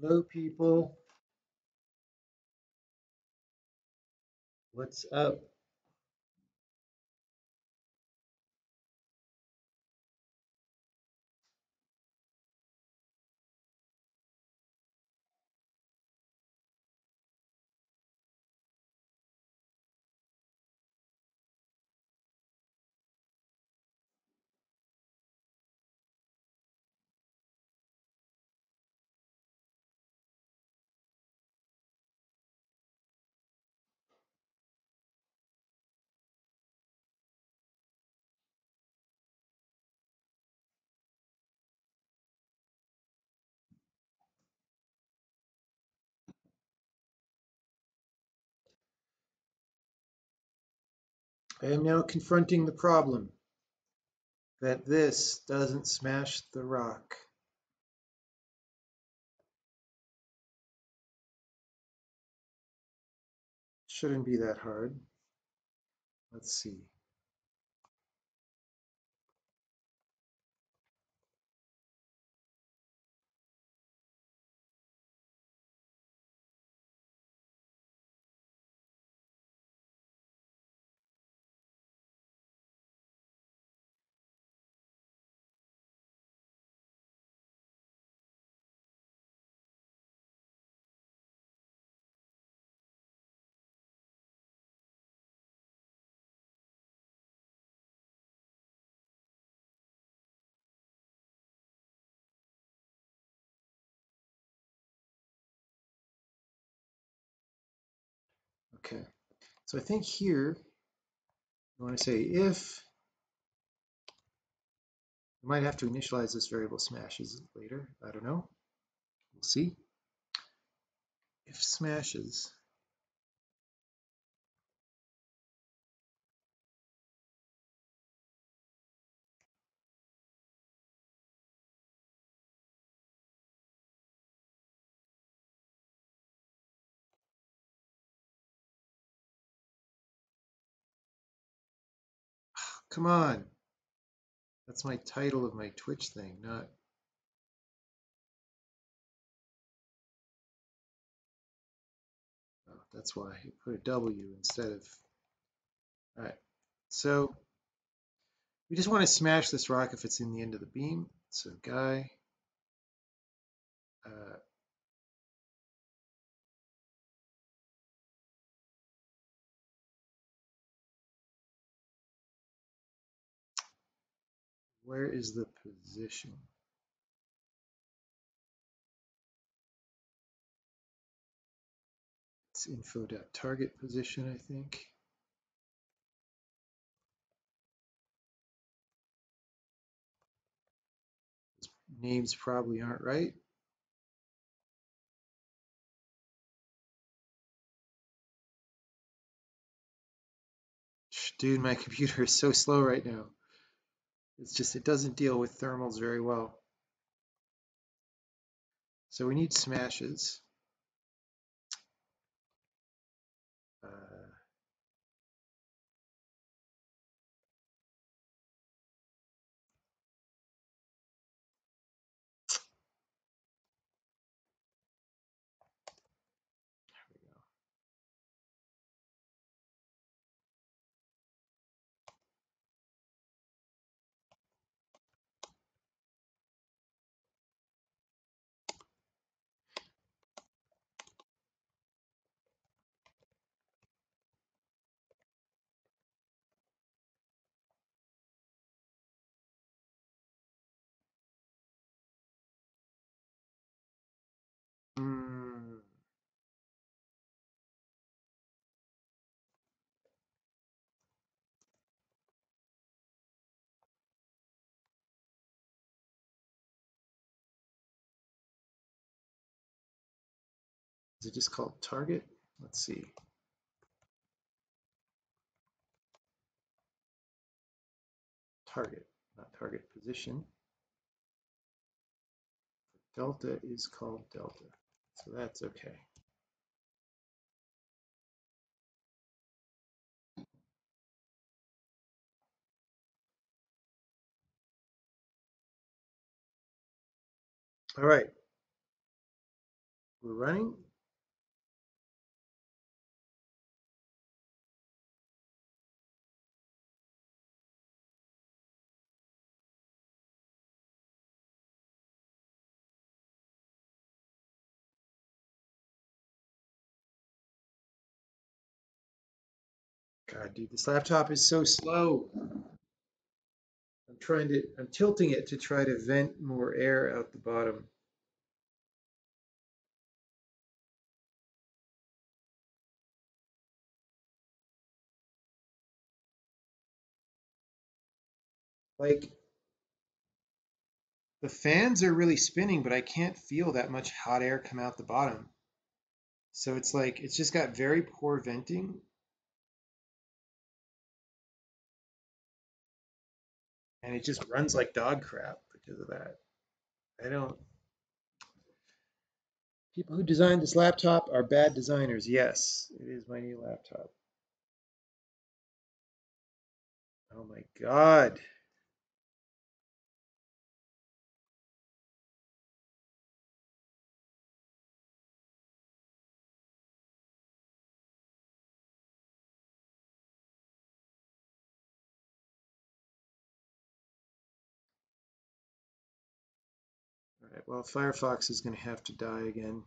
Hello, people. What's up? I am now confronting the problem that this doesn't smash the rock. Shouldn't be that hard. Let's see. So I think here I want to say if I might have to initialize this variable smashes later. I don't know. We'll see. If smashes Come on. That's my title of my Twitch thing, not. Oh, that's why I put a W instead of. All right. So we just want to smash this rock if it's in the end of the beam. So guy. Uh, where is the position? It's info.target position, I think. Names probably aren't right. Dude, my computer is so slow right now. It's just, it doesn't deal with thermals very well. So we need smashes. It just called target? Let's see. Target, not target position. Delta is called delta, so that's okay. All right. We're running. God, dude, this laptop is so slow. I'm trying to, I'm tilting it to try to vent more air out the bottom. Like, the fans are really spinning, but I can't feel that much hot air come out the bottom. So it's like, it's just got very poor venting. And it just runs like dog crap because of that. I don't, people who designed this laptop are bad designers. Yes, it is my new laptop. Oh my God. All right, well, Firefox is going to have to die again.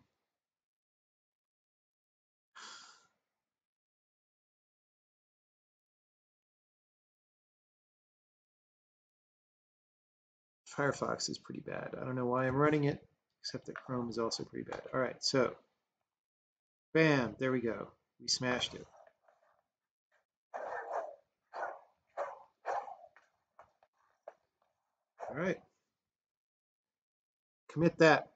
Firefox is pretty bad. I don't know why I'm running it, except that Chrome is also pretty bad. All right, so bam, there we go. We smashed it. All right. Commit that.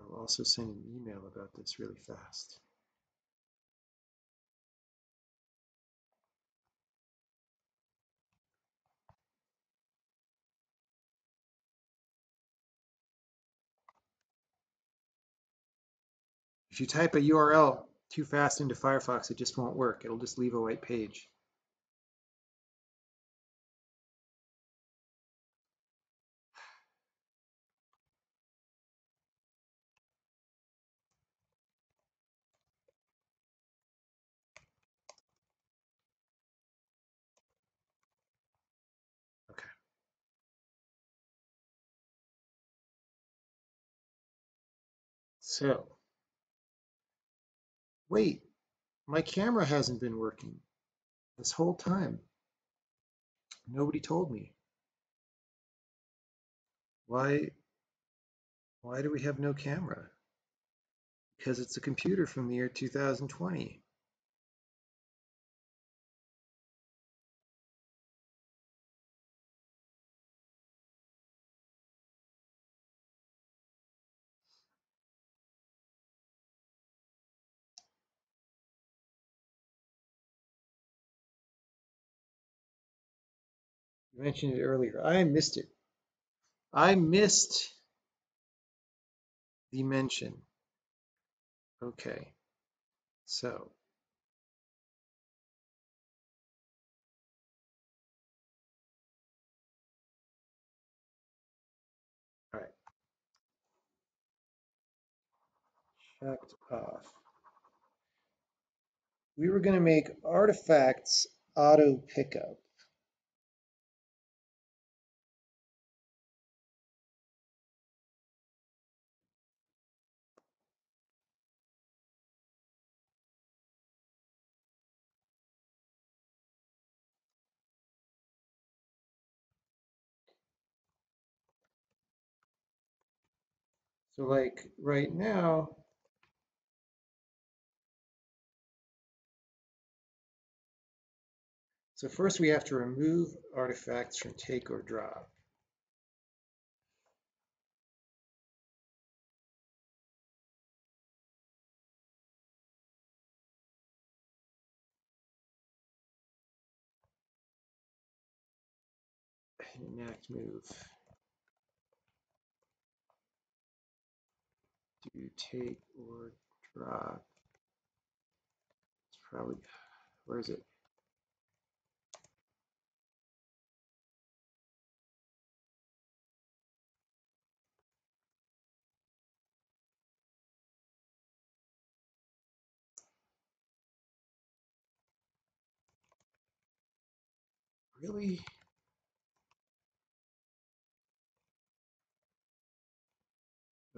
I'll also send an email about this really fast. If you type a URL too fast into Firefox, it just won't work. It'll just leave a white page. So, wait, my camera hasn't been working this whole time. Nobody told me. Why, why do we have no camera? Because it's a computer from the year 2020. Mentioned it earlier. I missed it. I missed the mention. Okay, so all right, checked off. We were going to make artifacts auto pickup. So like right now, so first we have to remove artifacts from take or drop. Enact move. Do take or drop. It's probably, where is it? Really?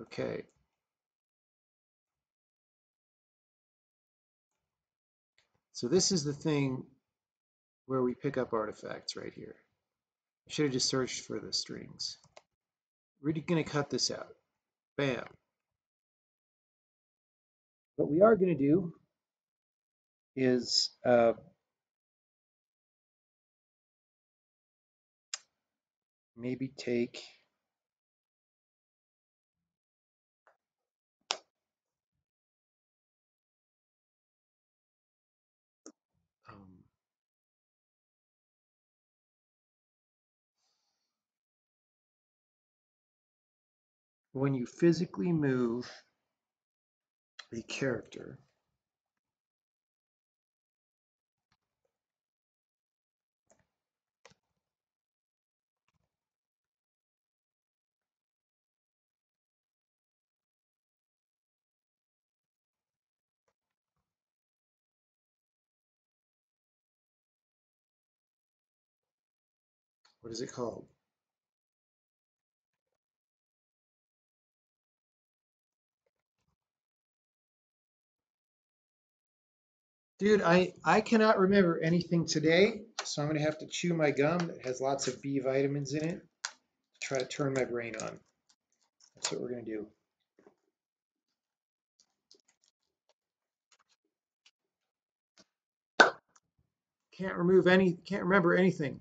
Okay. So this is the thing where we pick up artifacts right here. I should have just searched for the strings. We're going to cut this out. Bam. What we are going to do is uh, maybe take when you physically move a character what is it called? Dude, I, I cannot remember anything today, so I'm going to have to chew my gum that has lots of B vitamins in it to try to turn my brain on. That's what we're going to do. Can't remove any, can't remember anything.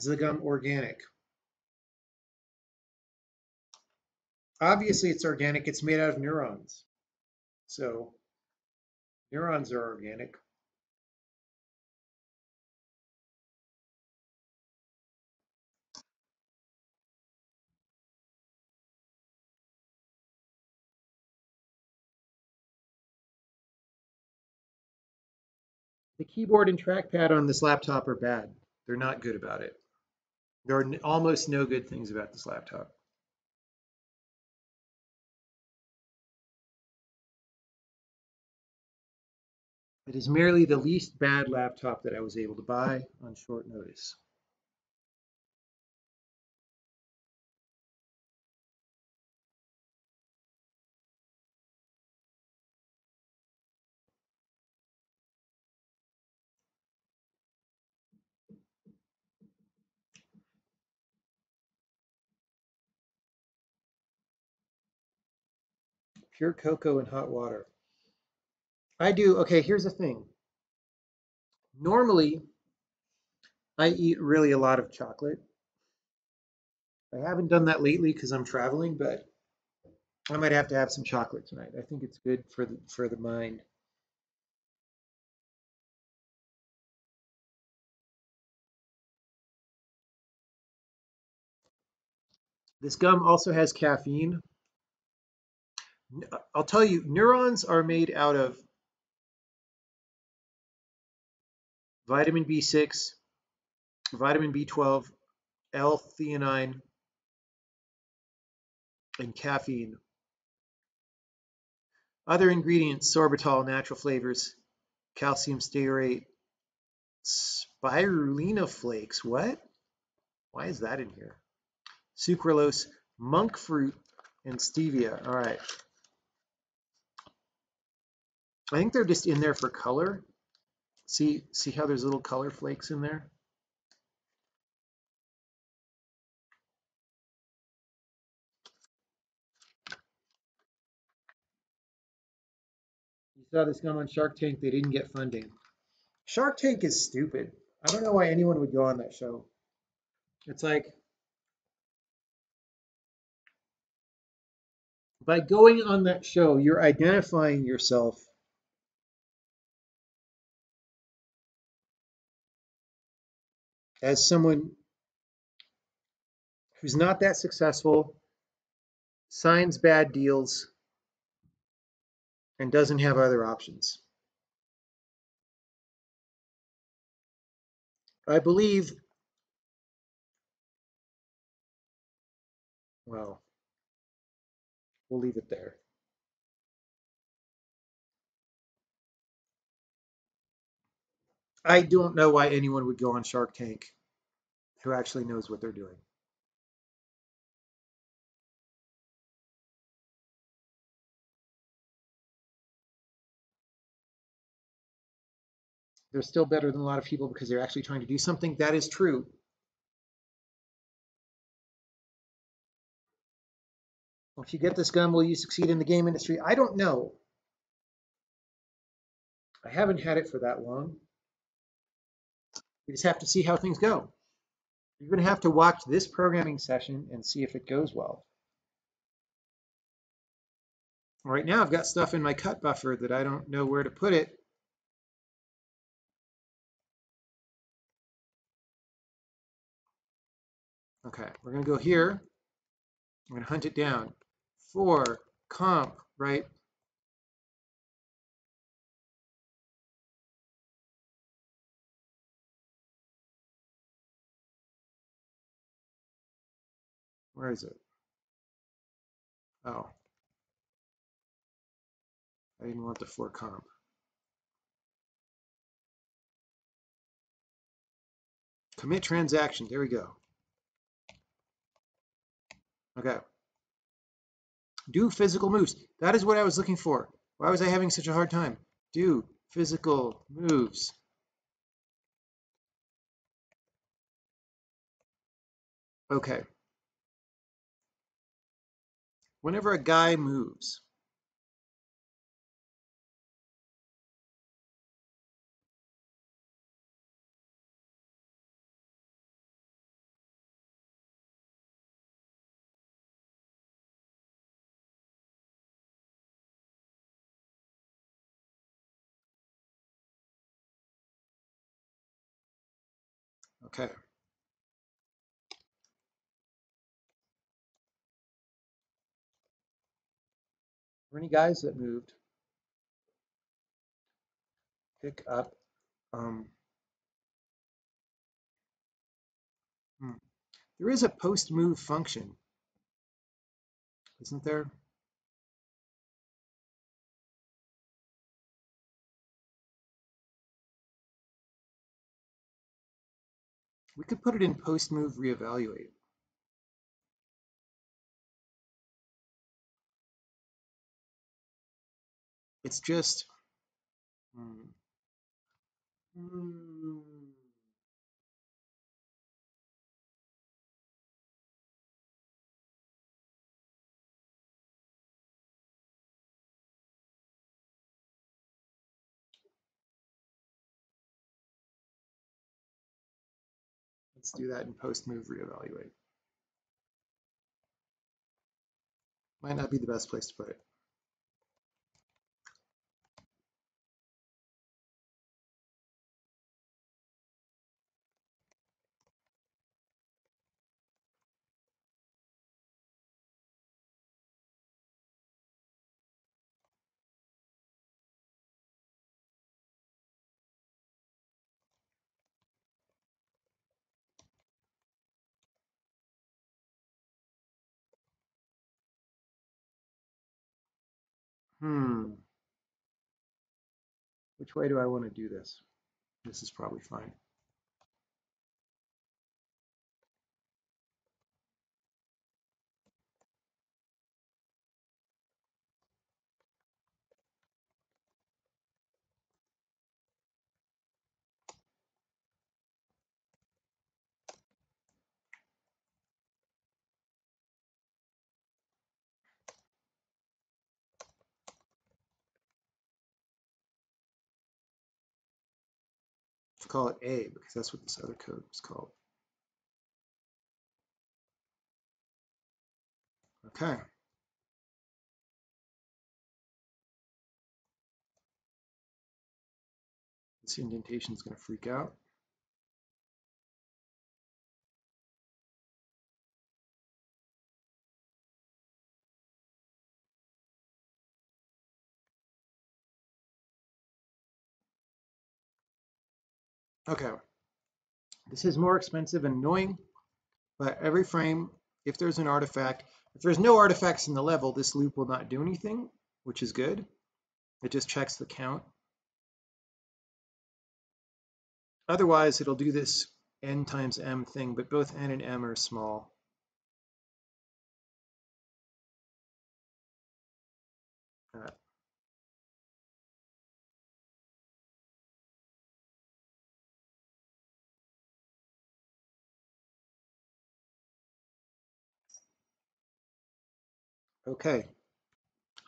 Is the gum organic? Obviously it's organic, it's made out of neurons. So neurons are organic. The keyboard and trackpad on this laptop are bad. They're not good about it. There are almost no good things about this laptop. It is merely the least bad laptop that I was able to buy on short notice. Pure cocoa and hot water. I do. Okay, here's the thing. Normally, I eat really a lot of chocolate. I haven't done that lately because I'm traveling, but I might have to have some chocolate tonight. I think it's good for the for the mind. This gum also has caffeine. Uh, I'll tell you, neurons are made out of vitamin B6, vitamin B12, L-theanine, and caffeine. Other ingredients, sorbitol, natural flavors, calcium stearate, spirulina flakes. What? Why is that in here? Sucralose, monk fruit, and stevia. All right. I think they're just in there for color. See, see how there's little color flakes in there? You saw this gum on Shark Tank, they didn't get funding. Shark Tank is stupid. I don't know why anyone would go on that show. It's like, by going on that show, you're identifying yourself as someone who's not that successful, signs bad deals, and doesn't have other options. I believe, well, we'll leave it there. I don't know why anyone would go on Shark Tank who actually knows what they're doing. They're still better than a lot of people because they're actually trying to do something. That is true. if you get this gun, will you succeed in the game industry? I don't know. I haven't had it for that long. We just have to see how things go. You're going to have to watch this programming session and see if it goes well. Right now, I've got stuff in my cut buffer that I don't know where to put it. Okay, we're going to go here. I'm going to hunt it down. For comp, right? Where is it? Oh. I didn't want the for comp. Commit transaction. There we go. Okay. Do physical moves. That is what I was looking for. Why was I having such a hard time? Do physical moves. Okay. Whenever a guy moves, Okay. Were any guys that moved? Pick up. Um, hmm. There is a post move function, isn't there? We could put it in post move reevaluate. It's just. Hmm. Hmm. Let's do that in post move reevaluate. Might not be the best place to put it. Hmm. Which way do I want to do this? This is probably fine. Call it A because that's what this other code was called. Okay. This indentation is going to freak out. Okay. This is more expensive and annoying, but every frame, if there's an artifact, if there's no artifacts in the level, this loop will not do anything, which is good. It just checks the count. Otherwise, it'll do this n times m thing, but both n and m are small. Okay.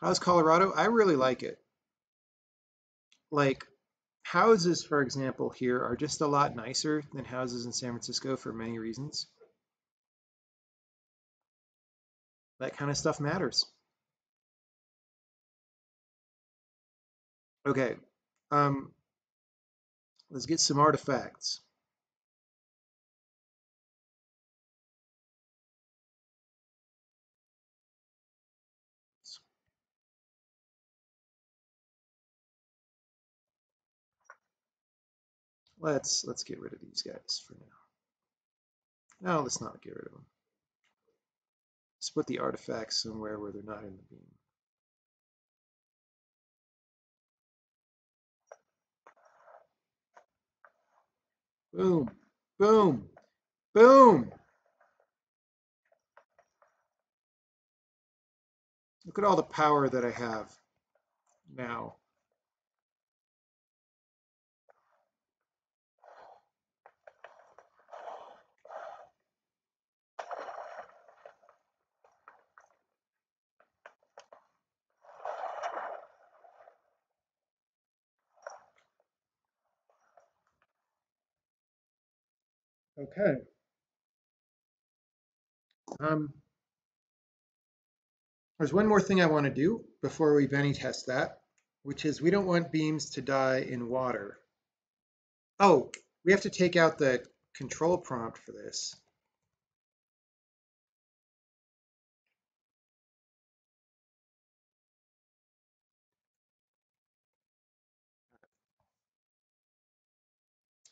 How's Colorado? I really like it. Like houses, for example, here are just a lot nicer than houses in San Francisco for many reasons. That kind of stuff matters. Okay, um, let's get some artifacts. Let's let's get rid of these guys for now. No, let's not get rid of them. Let's put the artifacts somewhere where they're not in the beam. Boom, boom, boom. Look at all the power that I have now. Okay. Um, there's one more thing I want to do before we Benny test that, which is we don't want beams to die in water. Oh, we have to take out the control prompt for this.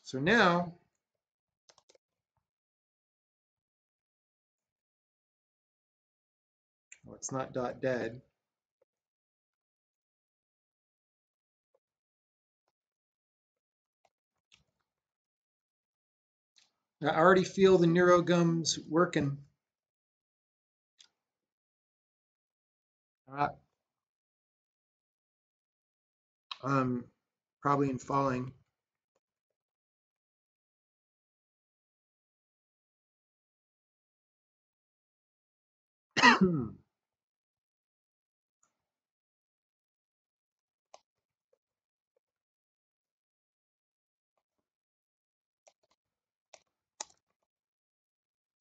So now it's not dot dead. I already feel the neurogums working. Uh, um, probably in falling.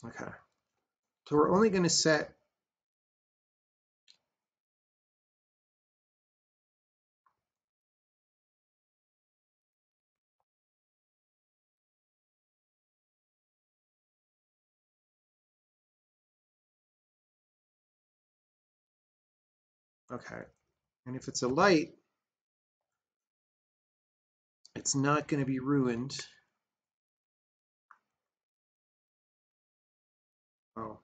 Okay. So we're only going to set Okay. And if it's a light, it's not going to be ruined. Oh.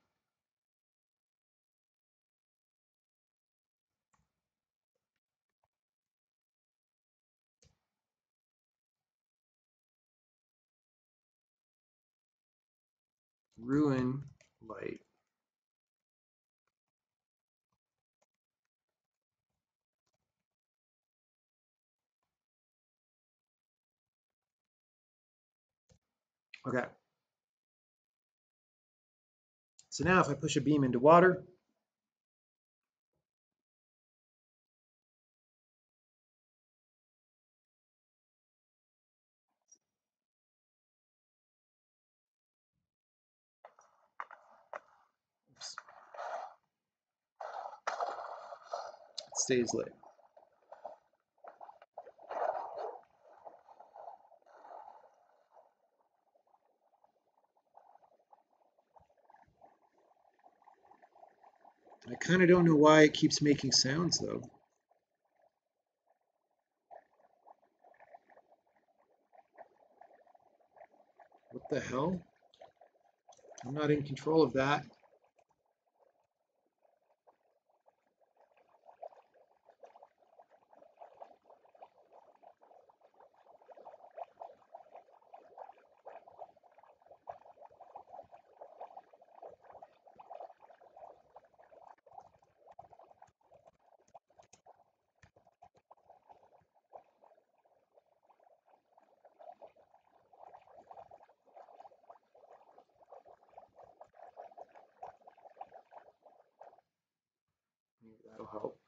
Ruin light. Okay. So now if I push a beam into water, it stays lit. I kind of don't know why it keeps making sounds though. What the hell? I'm not in control of that. Maybe that'll help.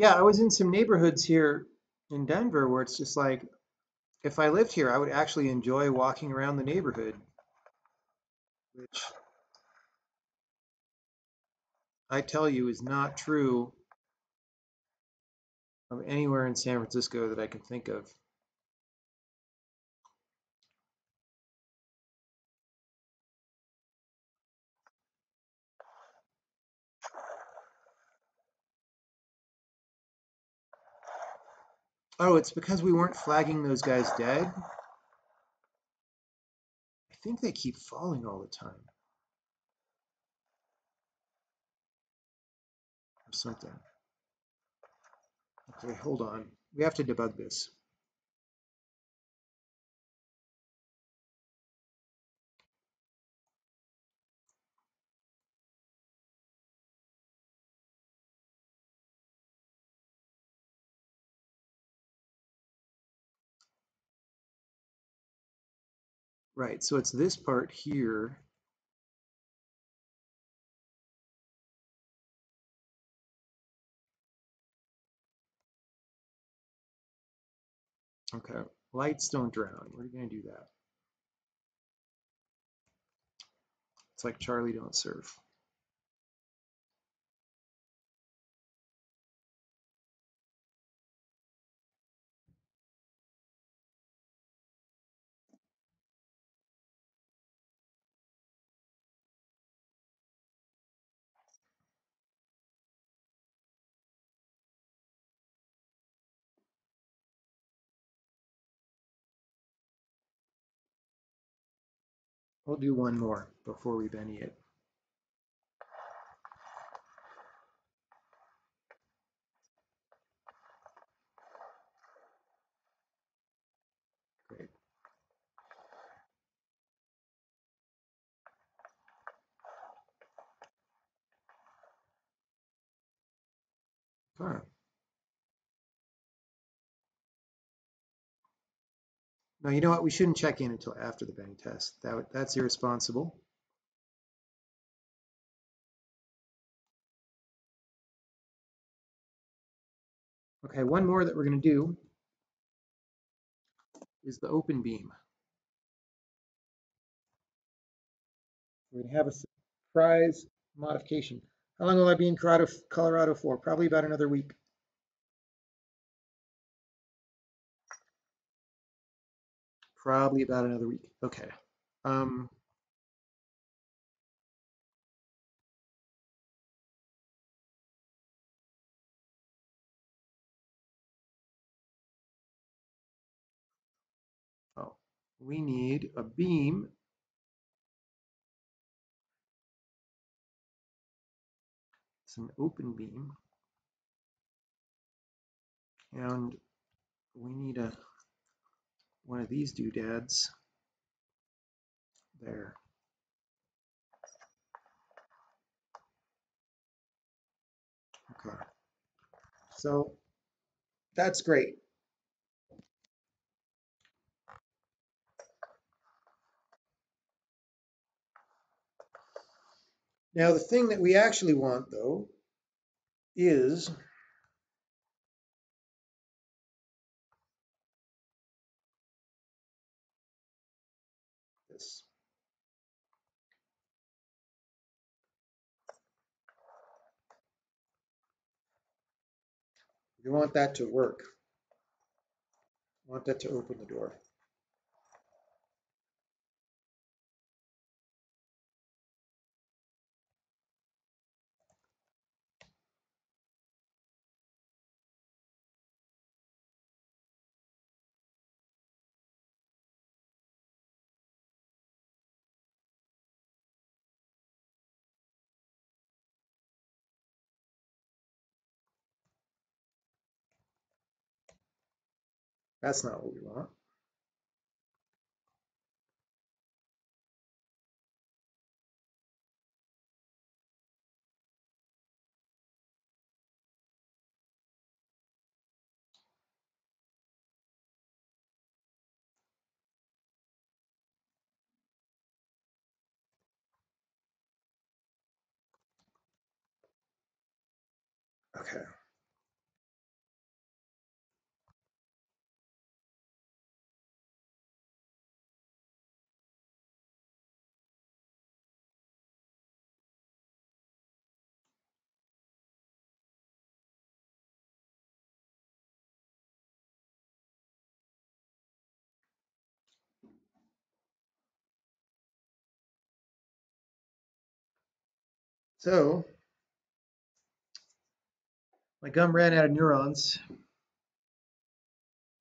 Yeah, I was in some neighborhoods here in Denver where it's just like, if I lived here, I would actually enjoy walking around the neighborhood, which I tell you is not true of anywhere in San Francisco that I can think of. Oh, it's because we weren't flagging those guys dead? I think they keep falling all the time. Or something. Okay, hold on. We have to debug this. Right, so it's this part here. Okay, lights don't drown. We're going to do that. It's like Charlie don't surf. We'll do one more before we Benny it. Great. Fine. Now, you know what? We shouldn't check in until after the bang test. That, that's irresponsible. Okay, one more that we're going to do is the open beam. We're going to have a surprise modification. How long will I be in Colorado for? Probably about another week. Probably about another week. Okay. Um, oh, we need a beam. It's an open beam. And we need a one of these doodads there. Okay. So that's great. Now the thing that we actually want though is this. We want that to work. We want that to open the door. That's not what we want. So my gum ran out of neurons.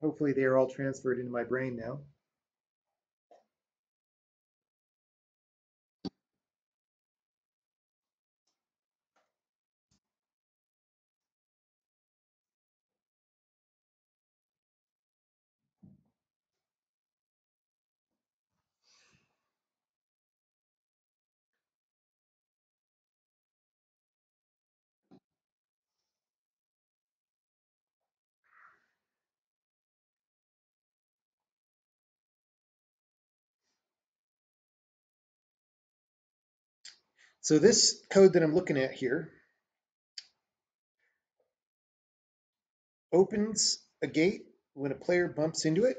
Hopefully they are all transferred into my brain now. So this code that I'm looking at here opens a gate when a player bumps into it.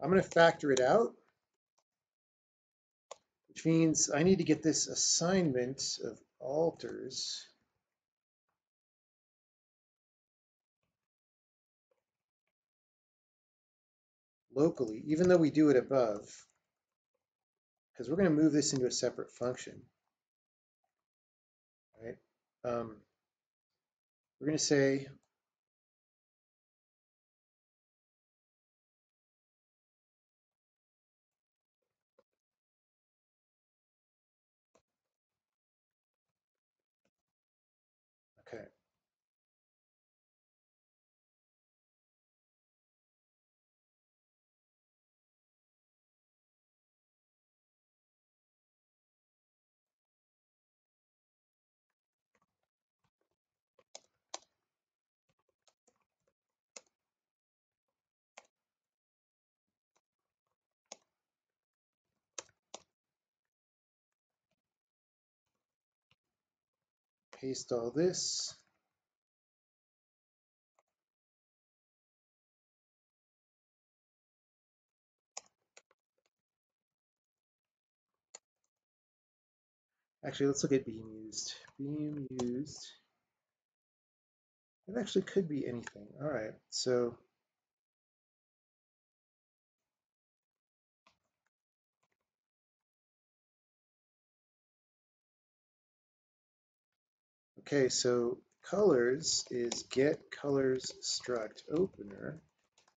I'm going to factor it out, which means I need to get this assignment of alters locally, even though we do it above, because we're going to move this into a separate function. Right? Um, we're going to say okay. Paste all this. Actually, let's look at beam used. Beam used. It actually could be anything. All right, so okay, so colors is get colors struct opener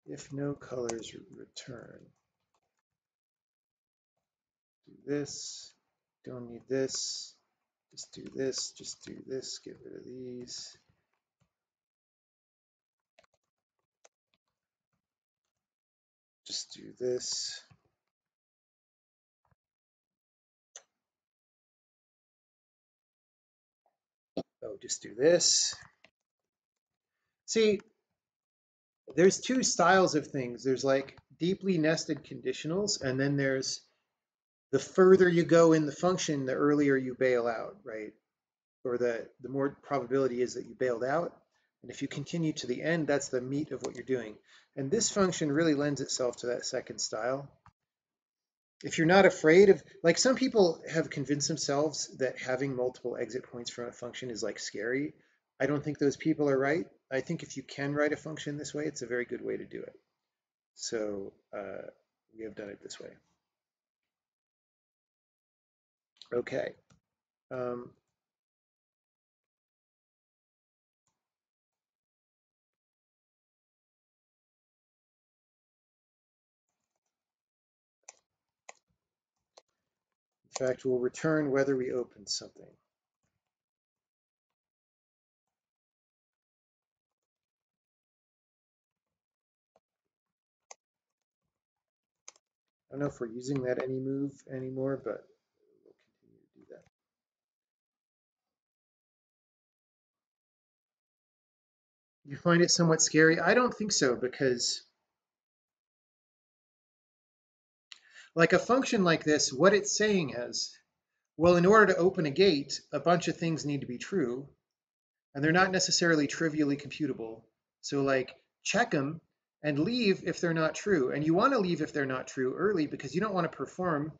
if no colors return. Do this, don't need this, just do this, just do this, get rid of these. Just do this. Oh, just do this. See, there's two styles of things. There's like deeply nested conditionals, and then there's the further you go in the function, the earlier you bail out, right? Or the, the more probability is that you bailed out. And if you continue to the end, that's the meat of what you're doing. And this function really lends itself to that second style. If you're not afraid of, like some people have convinced themselves that having multiple exit points from a function is like scary. I don't think those people are right. I think if you can write a function this way, it's a very good way to do it. So uh, we have done it this way. Okay. Um, Fact we'll return whether we open something. I don't know if we're using that any move anymore, but we'll continue to do that. You find it somewhat scary? I don't think so because like a function like this, what it's saying is, well, in order to open a gate, a bunch of things need to be true, and they're not necessarily trivially computable. So like check them and leave if they're not true. And you want to leave if they're not true early because you don't want to perform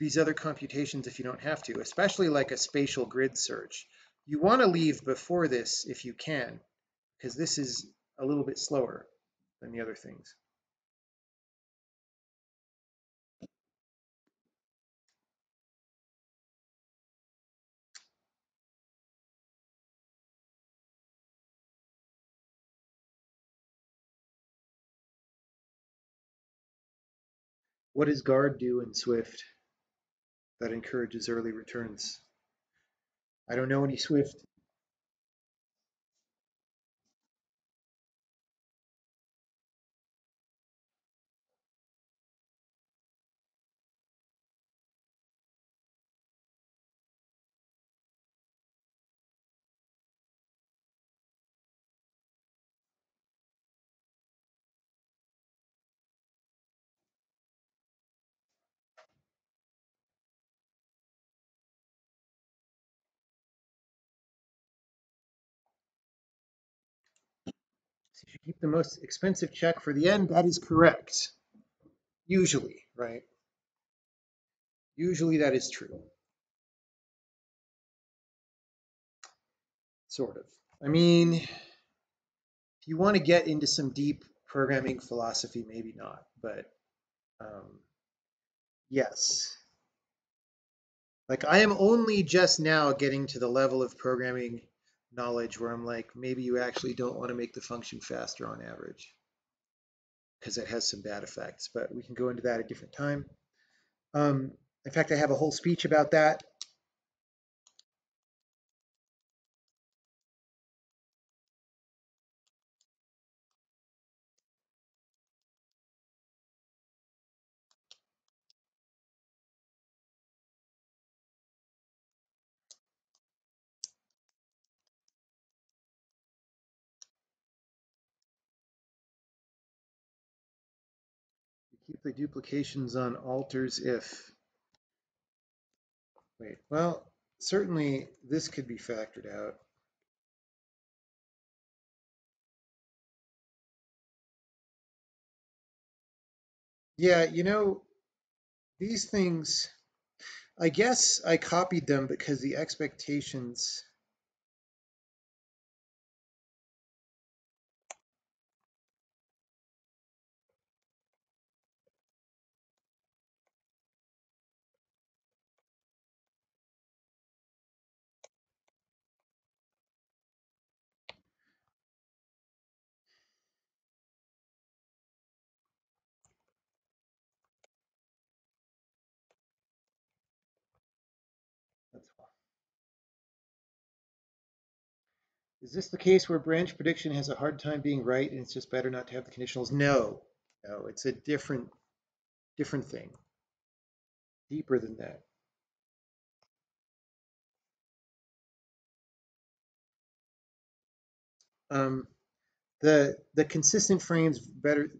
these other computations if you don't have to, especially like a spatial grid search. You want to leave before this if you can, because this is a little bit slower than the other things. What does guard do in Swift that encourages early returns? I don't know any Swift. Keep the most expensive check for the end. That is correct. Usually, right? Usually that is true. Sort of. I mean, if you want to get into some deep programming philosophy, maybe not, but um, yes. Like I am only just now getting to the level of programming knowledge where I'm like, maybe you actually don't want to make the function faster on average because it has some bad effects, but we can go into that at a different time. Um, in fact, I have a whole speech about that. The duplications on alters if. Wait, well, certainly this could be factored out. Yeah, you know, these things, I guess I copied them because the expectations Is this the case where branch prediction has a hard time being right and it's just better not to have the conditionals? No, no, it's a different, different thing. Deeper than that. Um, the the consistent frames better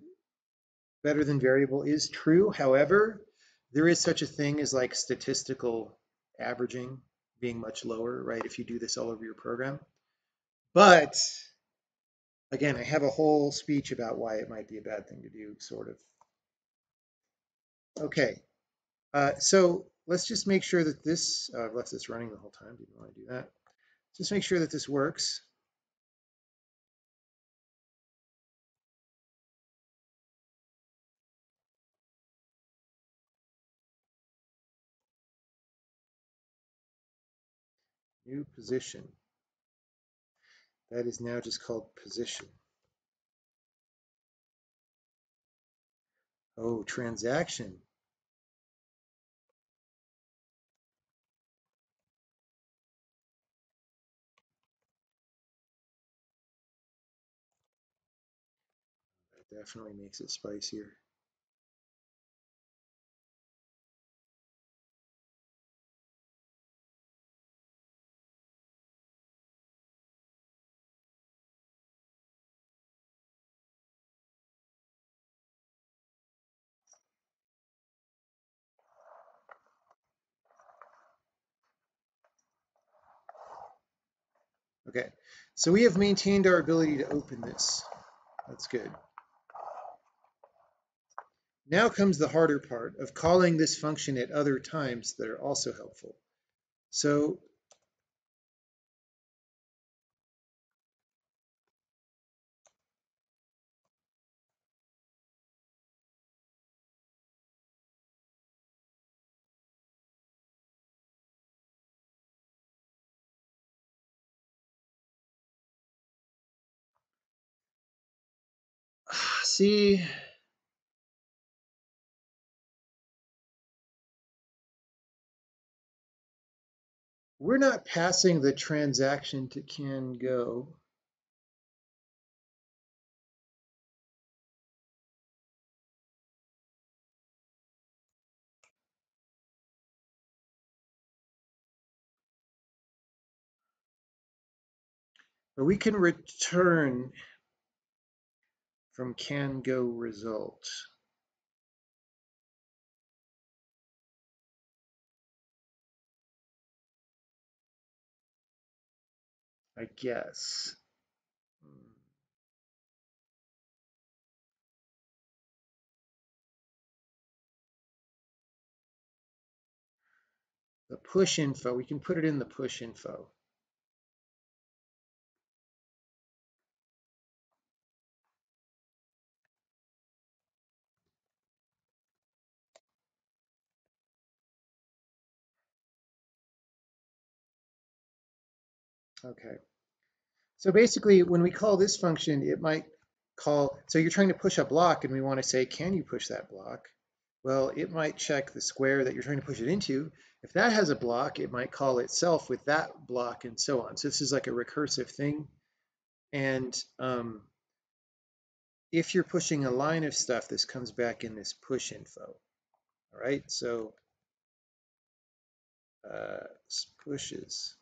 better than variable is true. However, there is such a thing as like statistical averaging being much lower, right? If you do this all over your program. But again, I have a whole speech about why it might be a bad thing to do, sort of. Okay, uh, so let's just make sure that this, uh, I've left this running the whole time, didn't want to do that. Just make sure that this works. New position. That is now just called position. Oh, transaction. That definitely makes it spicier. Okay, so we have maintained our ability to open this. That's good. Now comes the harder part of calling this function at other times that are also helpful. So see, we're not passing the transaction to can go. But we can return from can go result. I guess. Hmm. The push info, we can put it in the push info. Okay. So basically, when we call this function, it might call, so you're trying to push a block and we want to say, can you push that block? Well, it might check the square that you're trying to push it into. If that has a block, it might call itself with that block and so on. So this is like a recursive thing. And um, if you're pushing a line of stuff, this comes back in this push info. All right, so uh, pushes.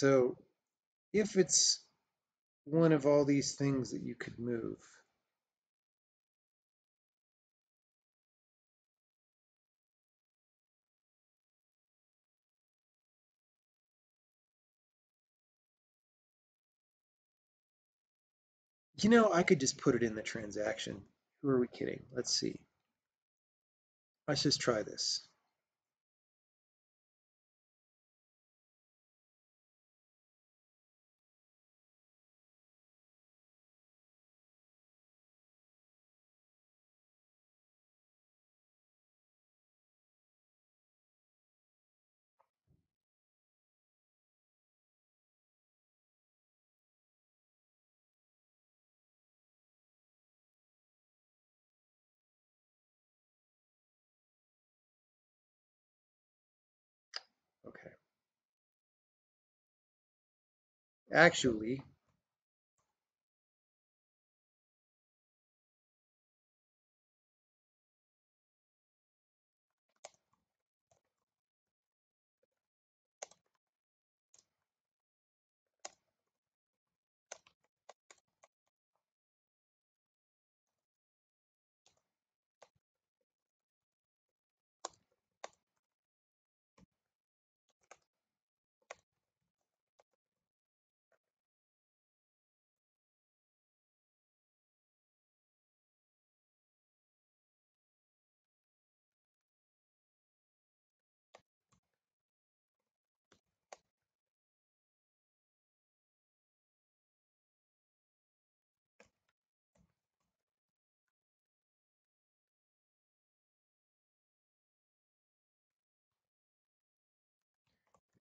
So if it's one of all these things that you could move, you know, I could just put it in the transaction. Who are we kidding? Let's see. Let's just try this. Actually,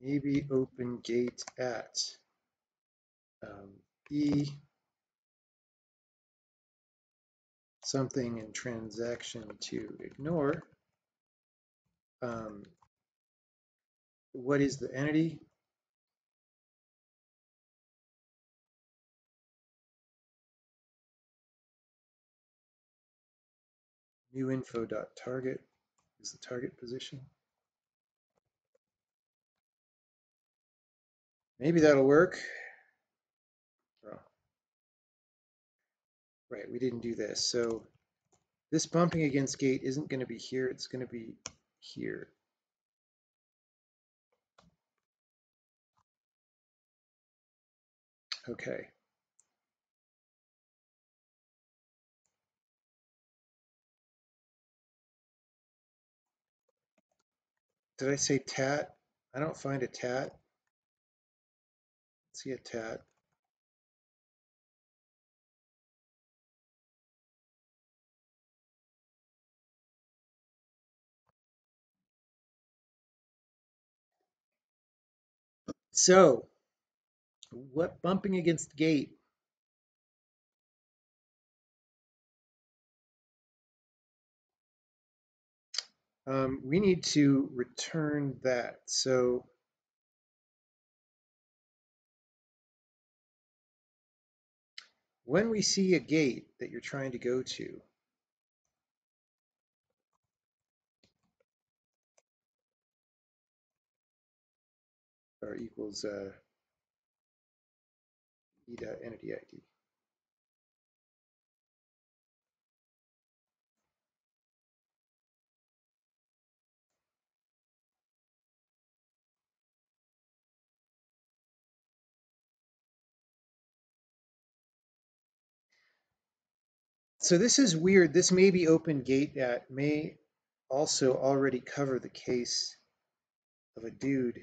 maybe open gate at um, e something in transaction to ignore. Um, what is the entity? new info dot target is the target position. Maybe that'll work. Oh. Right, we didn't do this. So this bumping against gate isn't going to be here. It's going to be here. Okay. Did I say tat? I don't find a tat. See a tat. So, what bumping against gate? Um, we need to return that. So when we see a gate that you're trying to go to, or equals uh, entity ID. So this is weird. This may be open gate at may also already cover the case of a dude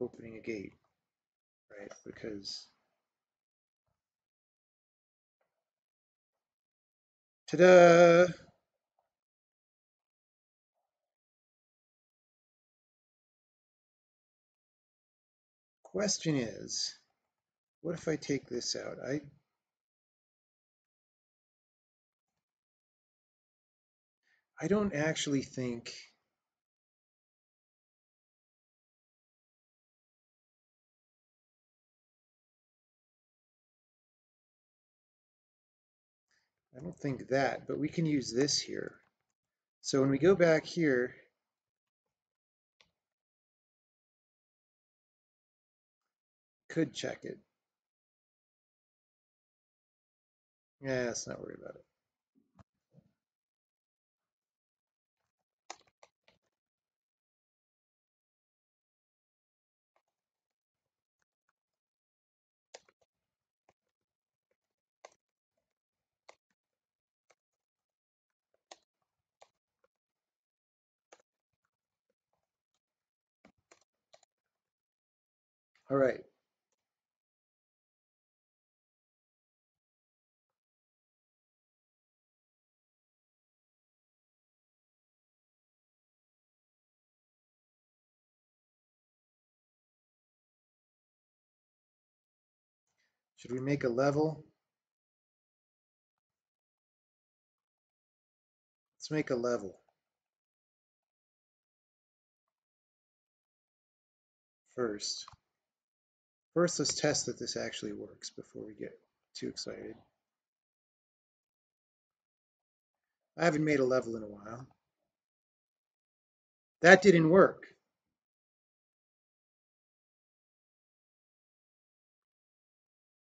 opening a gate, right? Because ta-da! Question is, what if I take this out? I I don't actually think I don't think that, but we can use this here. So when we go back here, could check it. Yeah, let's not worry about it. All right. Should we make a level? Let's make a level. First. First, let's test that this actually works before we get too excited. I haven't made a level in a while. That didn't work.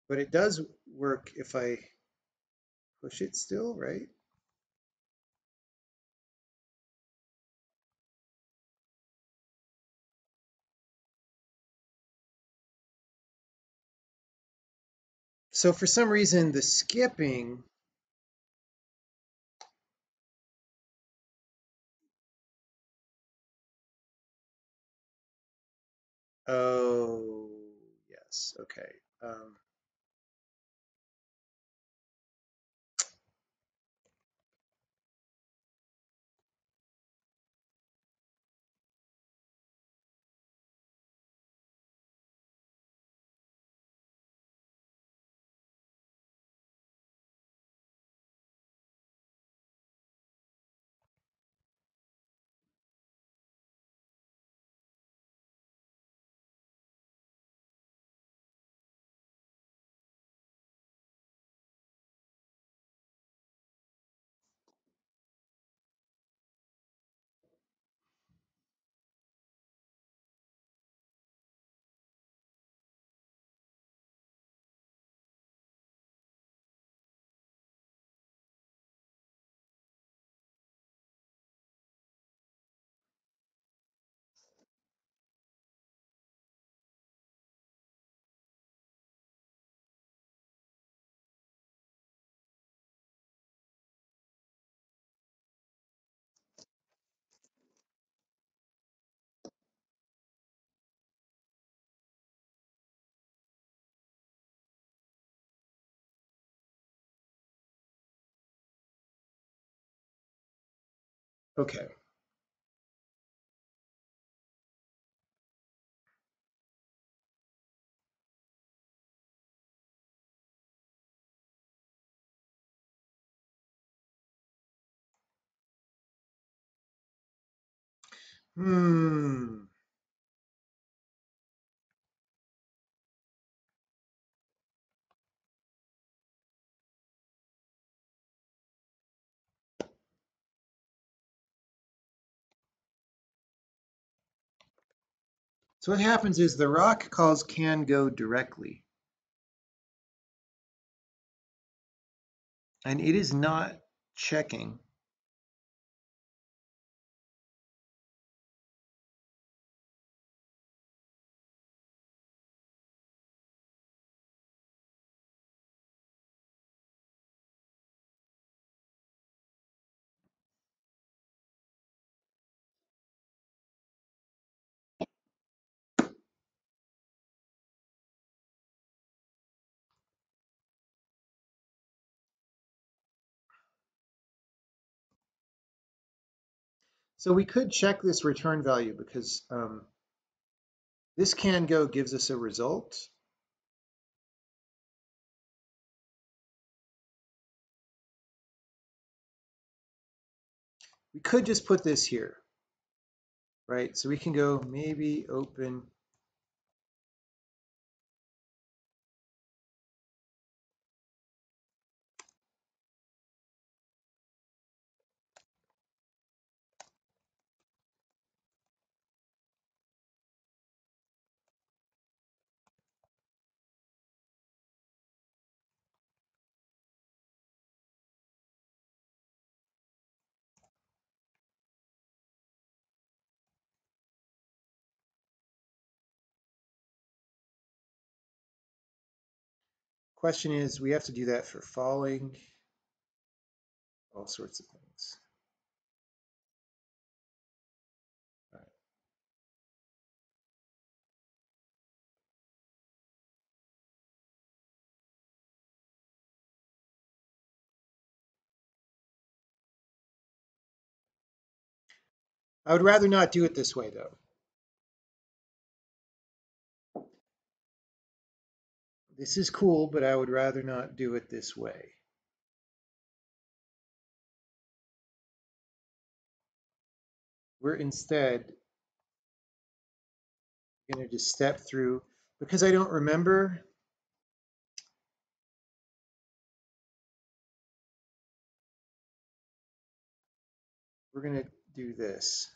But it does work if I push it still, right? So for some reason, the skipping Oh, yes. Okay. Um, Okay. Hmm. So what happens is the rock calls can go directly. And it is not checking. So we could check this return value because um, this can go gives us a result. We could just put this here, right? So we can go maybe open Question is, we have to do that for falling, all sorts of things. I would rather not do it this way though. This is cool, but I would rather not do it this way. We're instead going to just step through because I don't remember. We're going to do this.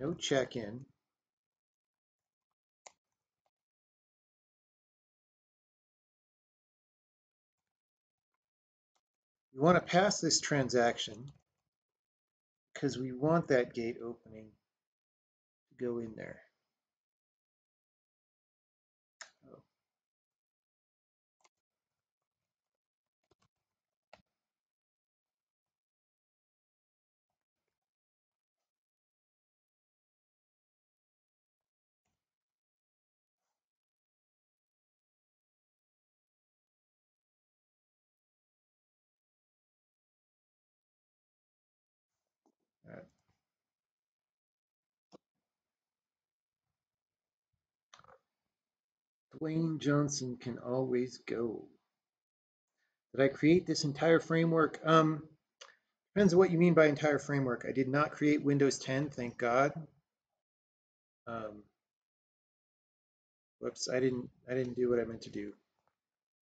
No check-in. We want to pass this transaction because we want that gate opening to go in there. Dwayne Johnson can always go. Did I create this entire framework? Um, depends on what you mean by entire framework. I did not create Windows 10, thank God. Um, whoops, I didn't, I didn't do what I meant to do.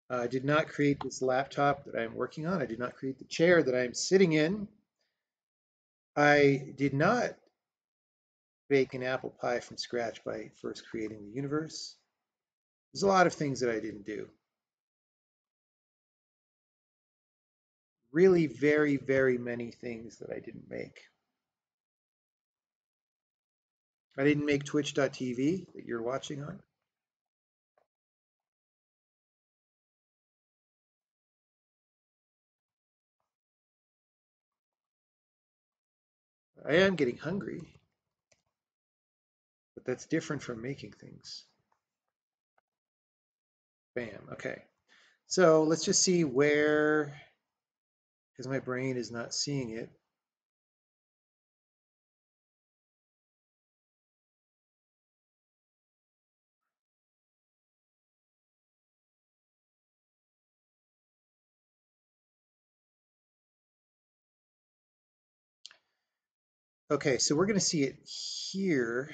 Uh, I did not create this laptop that I'm working on. I did not create the chair that I'm sitting in. I did not bake an apple pie from scratch by first creating the universe. There's a lot of things that I didn't do. Really very, very many things that I didn't make. I didn't make twitch.tv that you're watching on. I am getting hungry, but that's different from making things. Bam, okay. So let's just see where because my brain is not seeing it. Okay, so we're going to see it here.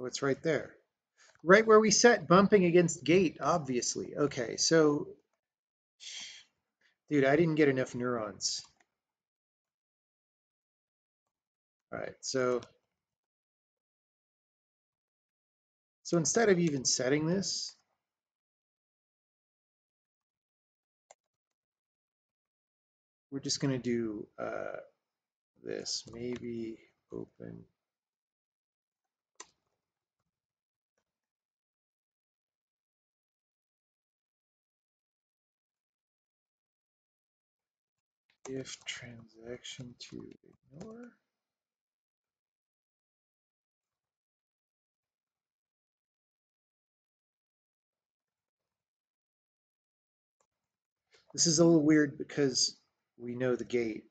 Oh, it's right there. Right where we set bumping against gate, obviously. Okay, so, dude, I didn't get enough neurons. All right, so, so instead of even setting this, we're just going to do uh, this, maybe open if transaction to ignore. This is a little weird because we know the gate.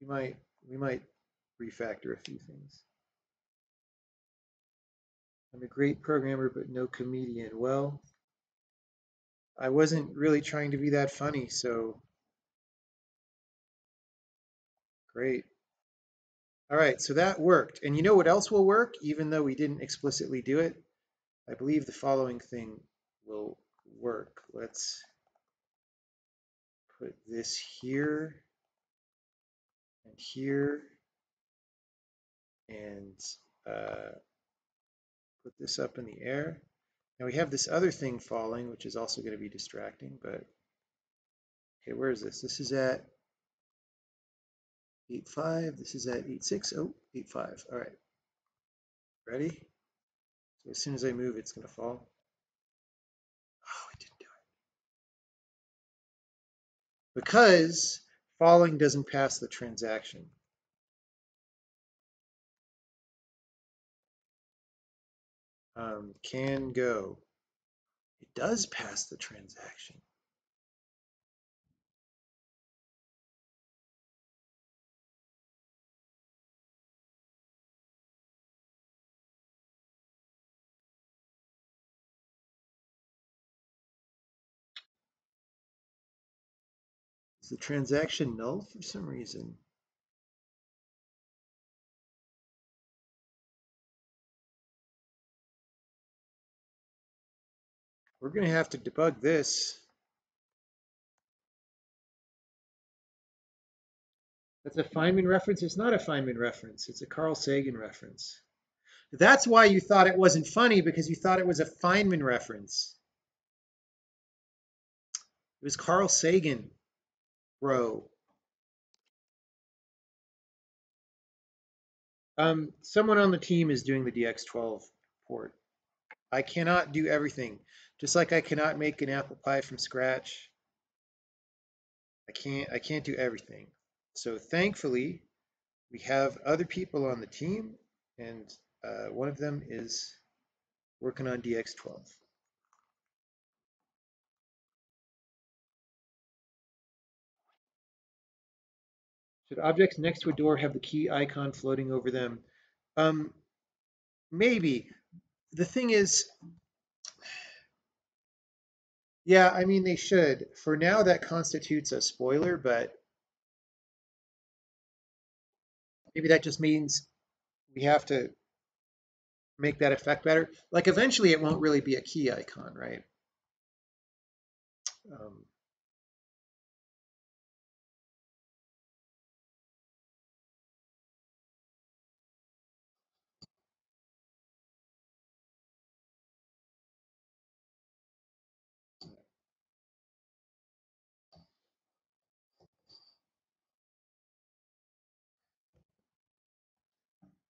We might we might refactor a few things. I'm a great programmer, but no comedian. Well, I wasn't really trying to be that funny, so great. All right, so that worked. And you know what else will work, even though we didn't explicitly do it? I believe the following thing will work. Let's put this here and here and uh, put this up in the air. Now we have this other thing falling, which is also going to be distracting, but okay, where is this? This is at 8.5. This is at 8.6. Oh, 8.5. All right. Ready? So as soon as I move, it's going to fall. Oh, it didn't do it. Because falling doesn't pass the transaction. Um, can go. It does pass the transaction. Is the transaction null for some reason? We're going to have to debug this. That's a Feynman reference? It's not a Feynman reference. It's a Carl Sagan reference. That's why you thought it wasn't funny, because you thought it was a Feynman reference. It was Carl Sagan, bro. Um, someone on the team is doing the DX12 port. I cannot do everything. Just like I cannot make an apple pie from scratch. I can't I can't do everything. So thankfully, we have other people on the team, and uh, one of them is working on DX12. Should objects next to a door have the key icon floating over them? Um, maybe. The thing is, yeah, I mean, they should. For now, that constitutes a spoiler, but maybe that just means we have to make that effect better. Like eventually it won't really be a key icon, right? Um,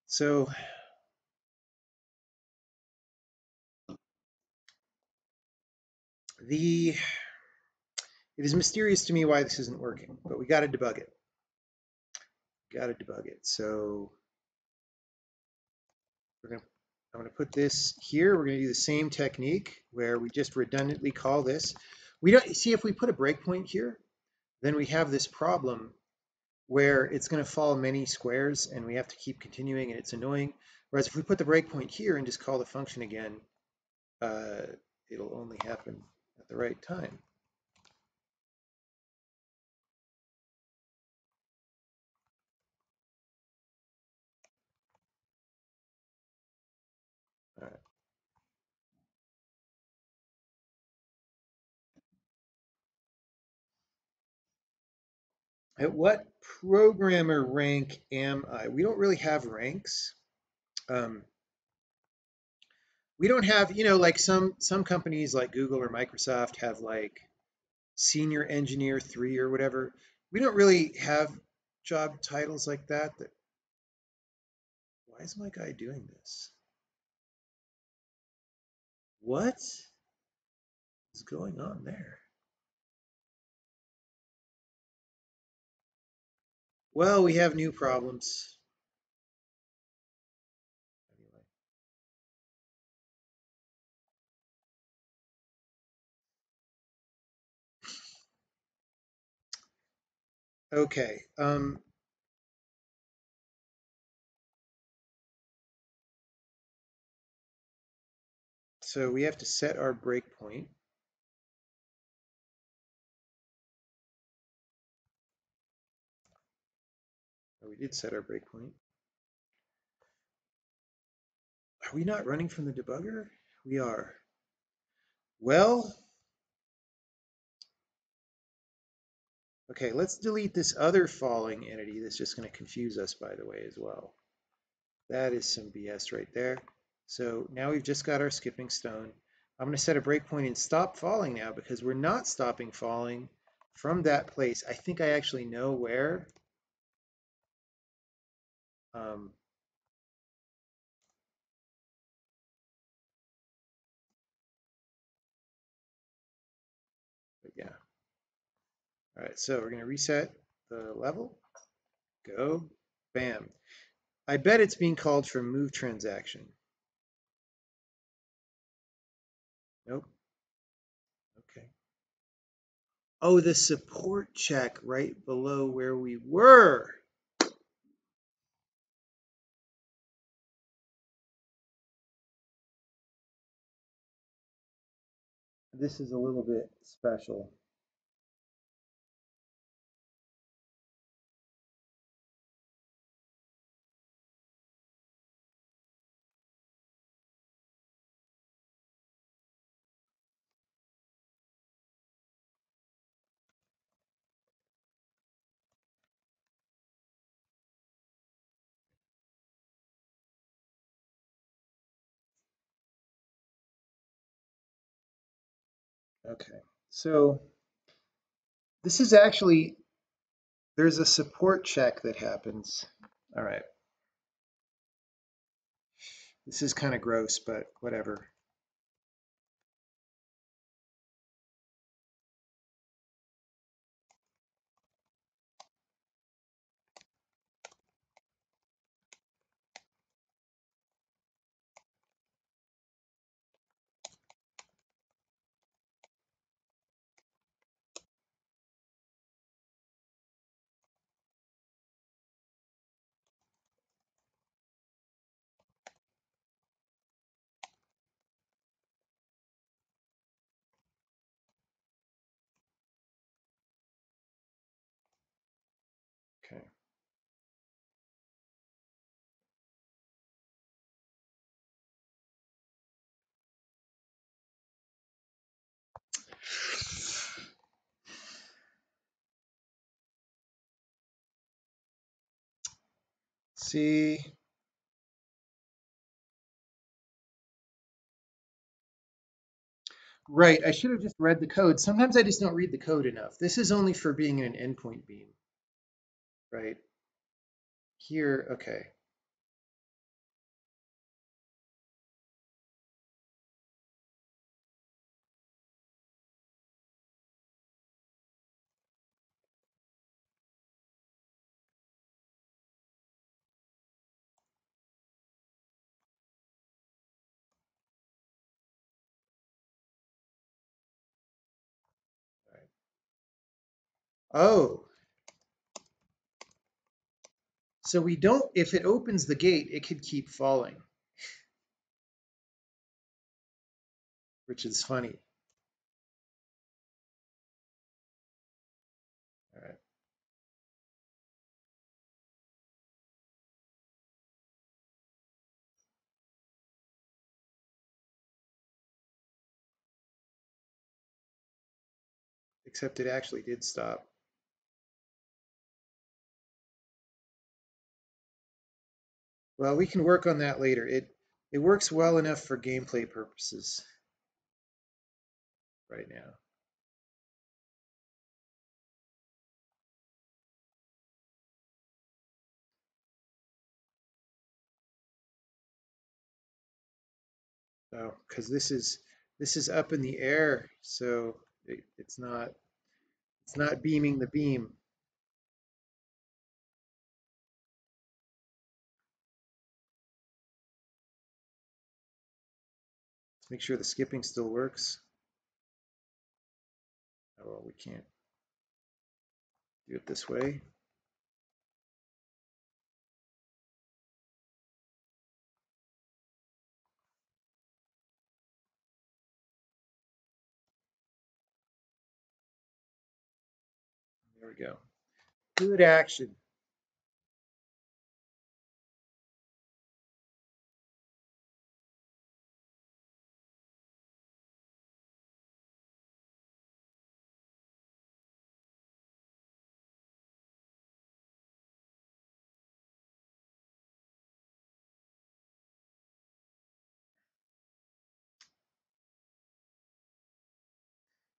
So the it is mysterious to me why this isn't working, but we got to debug it. Got to debug it. So we're going to I'm going to put this here. We're going to do the same technique where we just redundantly call this. We don't see if we put a breakpoint here, then we have this problem where it's going to fall many squares and we have to keep continuing and it's annoying. Whereas if we put the breakpoint here and just call the function again, uh, it'll only happen at the right time. All right. At what programmer rank am I? We don't really have ranks. Um, we don't have, you know, like some some companies like Google or Microsoft have like senior engineer three or whatever. We don't really have job titles like that. That why is my guy doing this? What is going on there? Well, we have new problems. Okay. Um, so we have to set our breakpoint. We did set our breakpoint. Are we not running from the debugger? We are. Well, okay, let's delete this other falling entity that's just going to confuse us, by the way, as well. That is some BS right there. So now we've just got our skipping stone. I'm going to set a breakpoint and stop falling now because we're not stopping falling from that place. I think I actually know where. Um, but yeah. All right, so we're going to reset the level. Go. Bam. I bet it's being called from move transaction. Nope. Okay. Oh, the support check right below where we were. This is a little bit special. Okay, so this is actually, there's a support check that happens. All right. This is kind of gross, but whatever. Okay. See, right, I should have just read the code. Sometimes I just don't read the code enough. This is only for being an endpoint beam, right? Here, okay. Oh. So we don't, if it opens the gate, it could keep falling. Which is funny. All right. Except it actually did stop. Well, we can work on that later. It it works well enough for gameplay purposes right now. Oh, because this is this is up in the air, so it, it's not it's not beaming the beam. Let's make sure the skipping still works. Oh, we can't do it this way. There we go. Good action.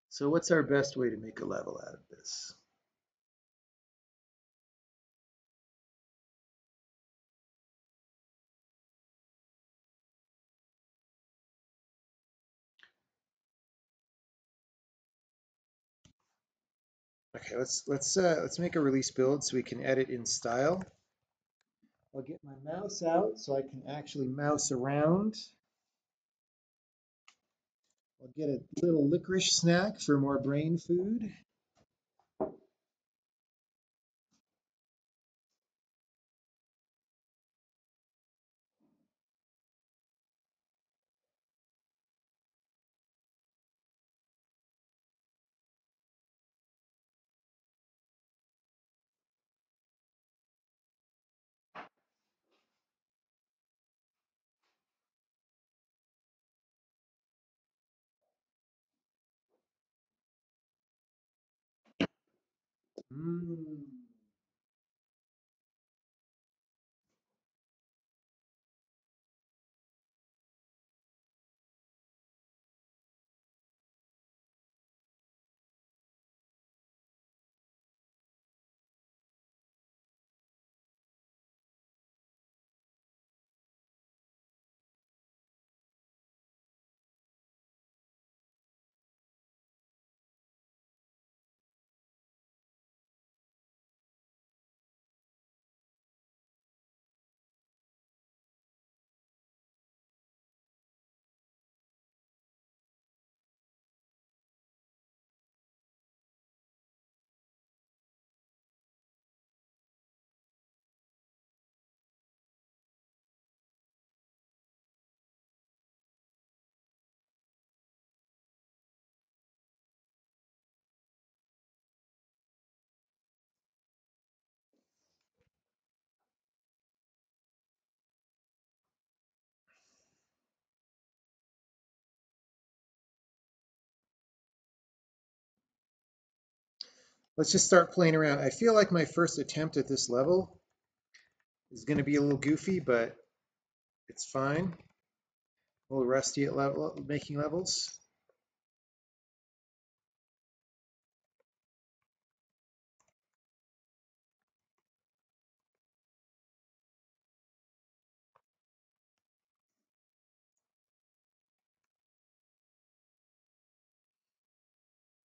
So what's our best way to make a level out of this? Okay, let's let's uh, let's make a release build so we can edit in style. I'll get my mouse out so I can actually mouse around. I'll get a little licorice snack for more brain food. Mm. Let's just start playing around. I feel like my first attempt at this level is going to be a little goofy, but it's fine. A little rusty at level making levels.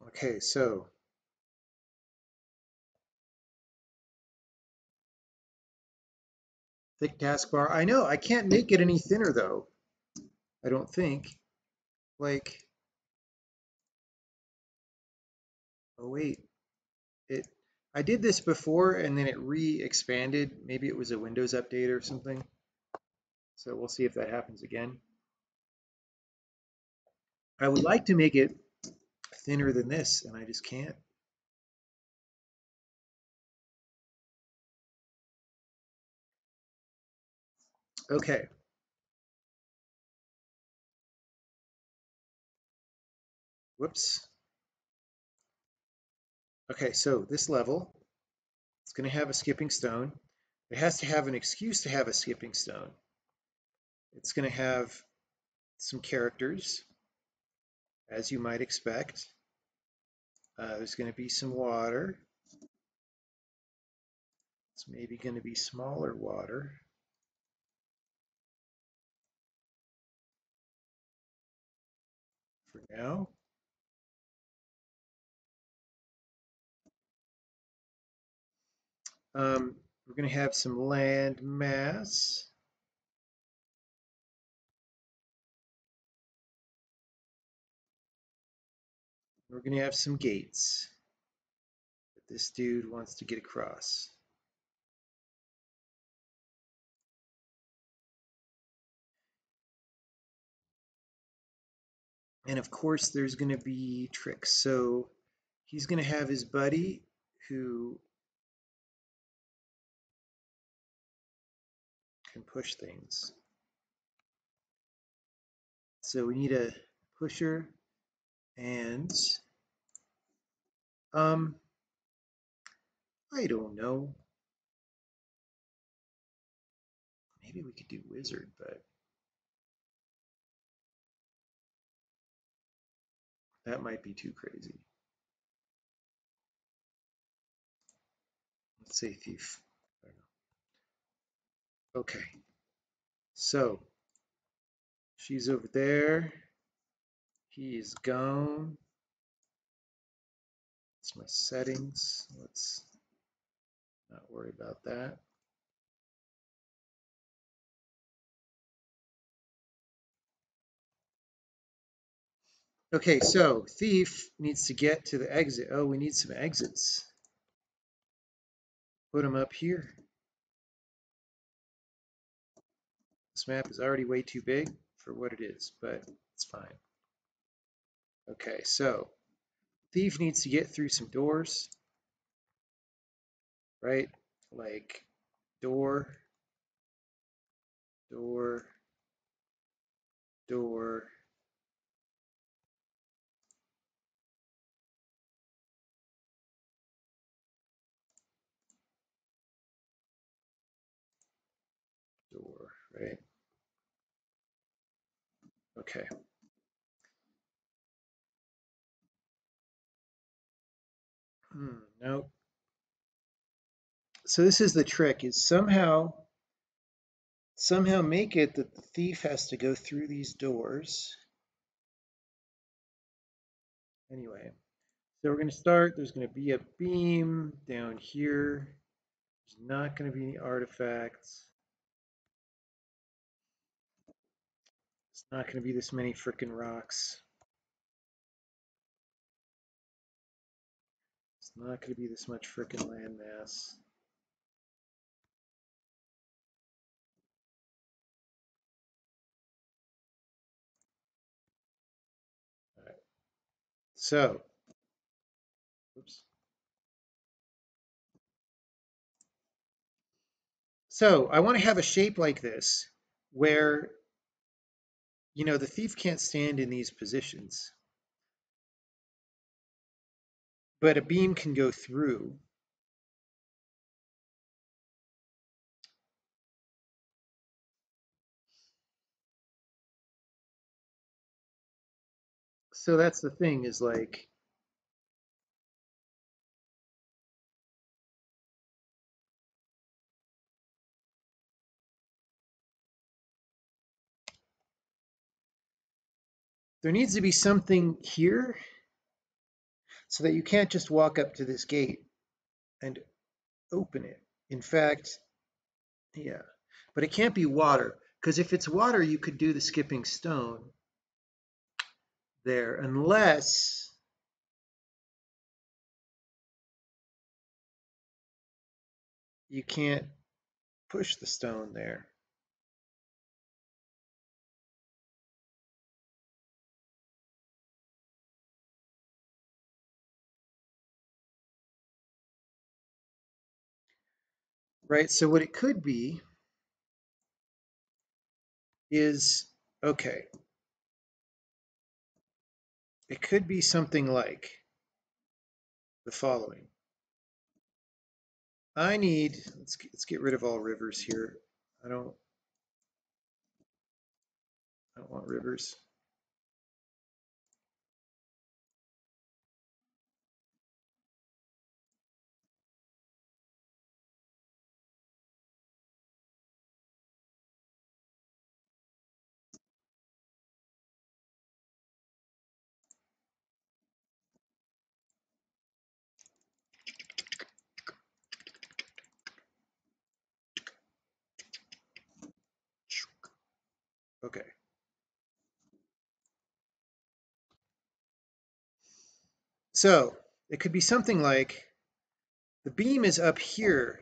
Okay, so thick taskbar. I know, I can't make it any thinner though. I don't think. Like, oh wait, it I did this before and then it re-expanded. Maybe it was a Windows update or something. So we'll see if that happens again. I would like to make it thinner than this and I just can't. Okay. Whoops. Okay, so this level, it's going to have a skipping stone. It has to have an excuse to have a skipping stone. It's going to have some characters, as you might expect. Uh, there's going to be some water. It's maybe going to be smaller water. For now. Um, we're going to have some land mass. We're going to have some gates that this dude wants to get across. And of course, there's going to be tricks. So he's going to have his buddy who can push things. So we need a pusher and um I don't know. Maybe we could do wizard, but that might be too crazy. Let's say thief. Okay. So she's over there. He is gone. It's my settings. Let's not worry about that. Okay, so thief needs to get to the exit. Oh, we need some exits. Put them up here. This map is already way too big for what it is, but it's fine. Okay, so thief needs to get through some doors, right? Like door, door, door, right? Okay. Hmm, nope. So this is the trick, is somehow, somehow make it that the thief has to go through these doors. Anyway, so we're going to start, there's going to be a beam down here. There's not going to be any artifacts. Not going to be this many freaking rocks. It's not going to be this much freaking landmass. So, oops. So I want to have a shape like this where, you know, the thief can't stand in these positions. but a beam can go through. So that's the thing is like, there needs to be something here so that you can't just walk up to this gate and open it. In fact, yeah, but it can't be water because if it's water, you could do the skipping stone there unless you can't push the stone there. Right, so what it could be is, okay, it could be something like the following. I need, let's, let's get rid of all rivers here. I don't, I don't want rivers. Okay. So it could be something like the beam is up here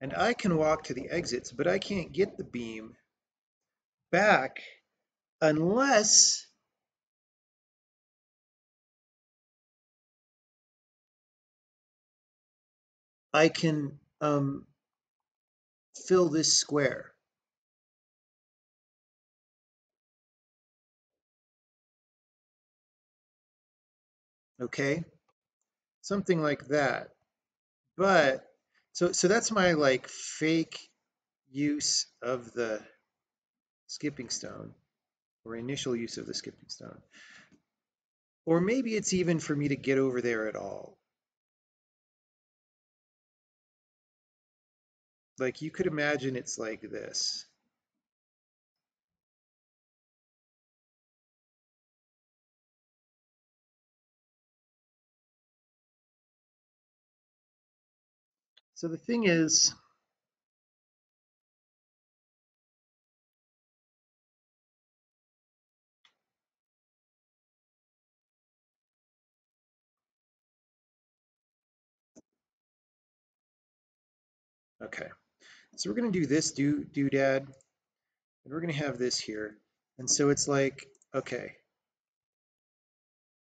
and I can walk to the exits, but I can't get the beam back unless I can um, fill this square. Okay, something like that. But so so that's my like fake use of the skipping stone or initial use of the skipping stone. Or maybe it's even for me to get over there at all. Like you could imagine it's like this. So the thing is, okay, so we're going to do this do doodad, and we're going to have this here. And so it's like, okay,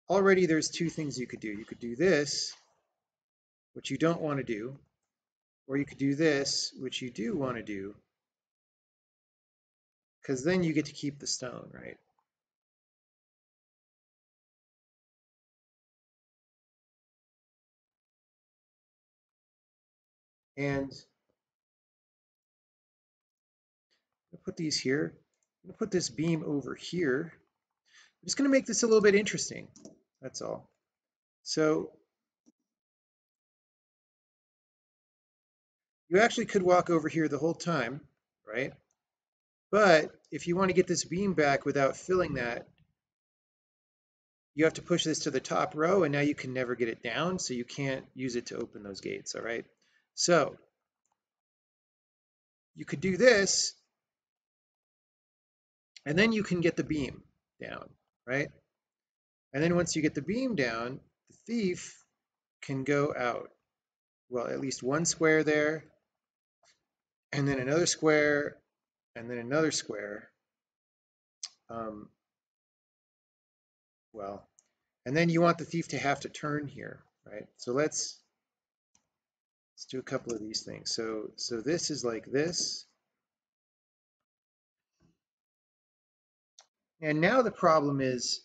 already there's two things you could do. You could do this, which you don't want to do, or you could do this, which you do want to do, because then you get to keep the stone, right? And I'll put these here. I'm to put this beam over here. I'm just going to make this a little bit interesting. That's all. So you actually could walk over here the whole time, right? But if you want to get this beam back without filling that, you have to push this to the top row and now you can never get it down, so you can't use it to open those gates, all right? So you could do this and then you can get the beam down, right? And then once you get the beam down, the thief can go out. Well, at least one square there, and then another square, and then another square. Um, well, and then you want the thief to have to turn here, right? So let's let's do a couple of these things. So so this is like this. And now the problem is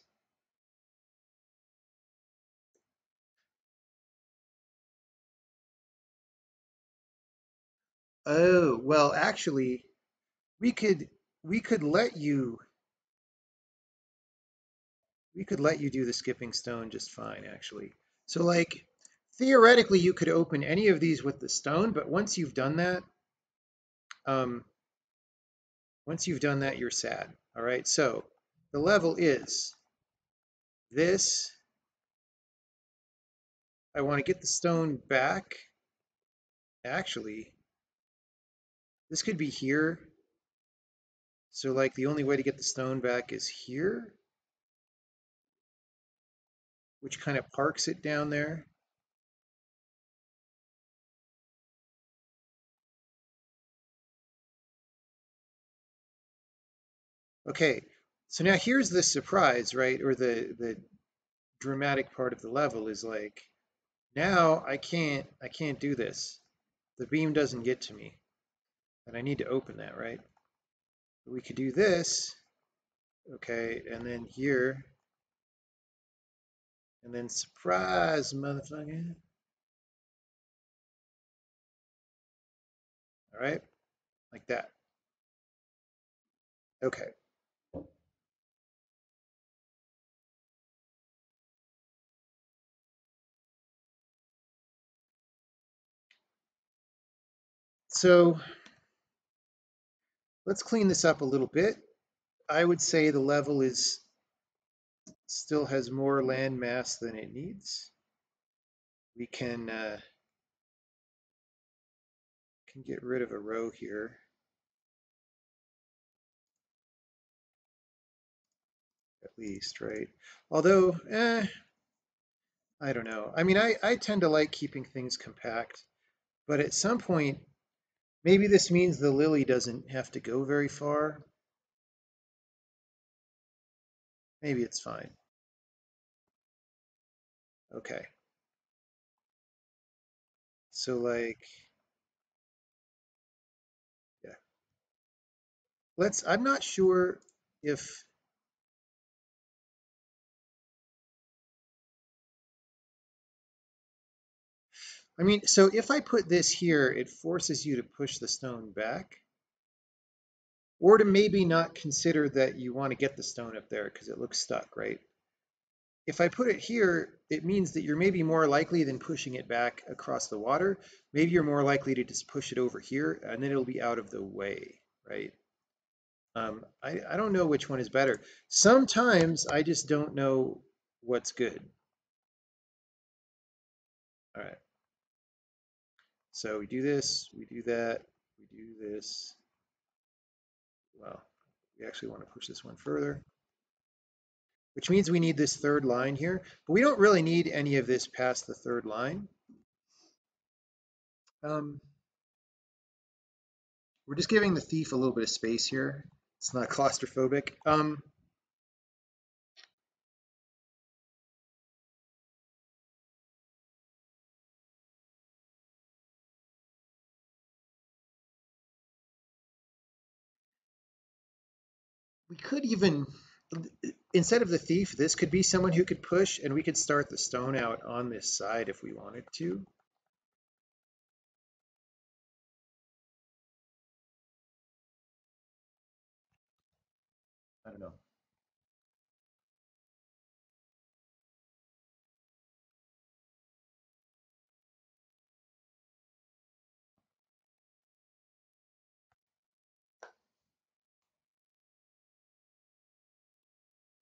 Oh, well, actually, we could we could let you we could let you do the skipping stone just fine, actually. So like theoretically you could open any of these with the stone, but once you've done that, um, once you've done that, you're sad. All right, so the level is this. I want to get the stone back. Actually, this could be here. So like the only way to get the stone back is here, which kind of parks it down there. Okay, so now here's the surprise, right? Or the, the dramatic part of the level is like, now I can't, I can't do this. The beam doesn't get to me. And I need to open that, right? We could do this, okay, and then here, and then surprise, motherfucker. All right, like that. Okay. So let's clean this up a little bit. I would say the level is still has more land mass than it needs. We can uh, can get rid of a row here. At least, right? Although, eh, I don't know. I mean, I, I tend to like keeping things compact, but at some point, maybe this means the lily doesn't have to go very far. Maybe it's fine. Okay. So like, yeah. Let's, I'm not sure if, I mean, so if I put this here, it forces you to push the stone back. Or to maybe not consider that you want to get the stone up there because it looks stuck, right? if I put it here, it means that you're maybe more likely than pushing it back across the water. Maybe you're more likely to just push it over here and then it'll be out of the way, right? Um, I, I don't know which one is better. Sometimes I just don't know what's good. All right. So we do this, we do that, we do this. Well, we actually want to push this one further which means we need this third line here, but we don't really need any of this past the third line. Um, we're just giving the thief a little bit of space here. It's not claustrophobic. Um, we could even instead of the thief, this could be someone who could push and we could start the stone out on this side if we wanted to.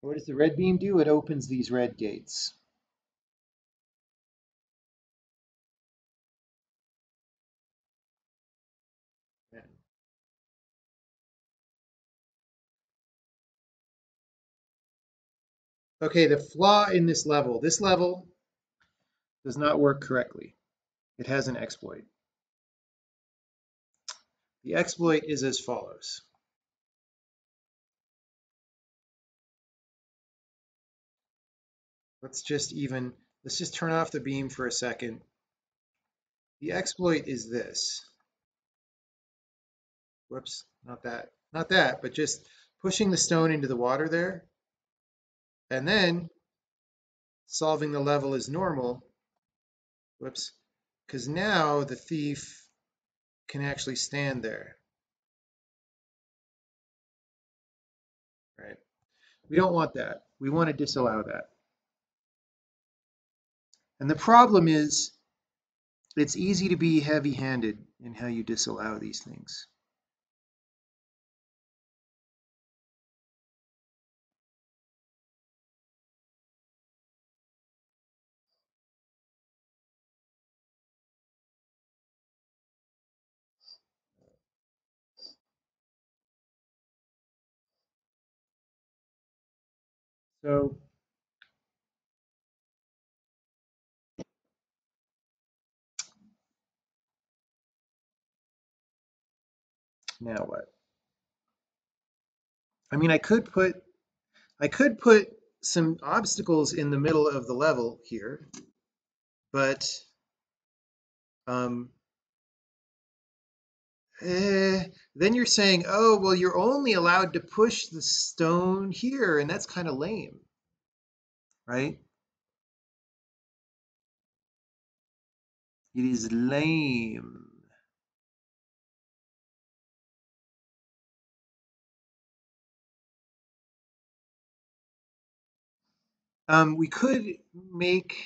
What does the red beam do? It opens these red gates. Okay, the flaw in this level, this level does not work correctly. It has an exploit. The exploit is as follows. Let's just even, let's just turn off the beam for a second. The exploit is this. Whoops, not that, not that, but just pushing the stone into the water there. And then solving the level as normal. Whoops, because now the thief can actually stand there. Right? We don't want that. We want to disallow that. And the problem is, it's easy to be heavy-handed in how you disallow these things. So Now what? I mean, I could put, I could put some obstacles in the middle of the level here, but um, eh, then you're saying, oh, well, you're only allowed to push the stone here, and that's kind of lame, right? It is lame. Um, we could make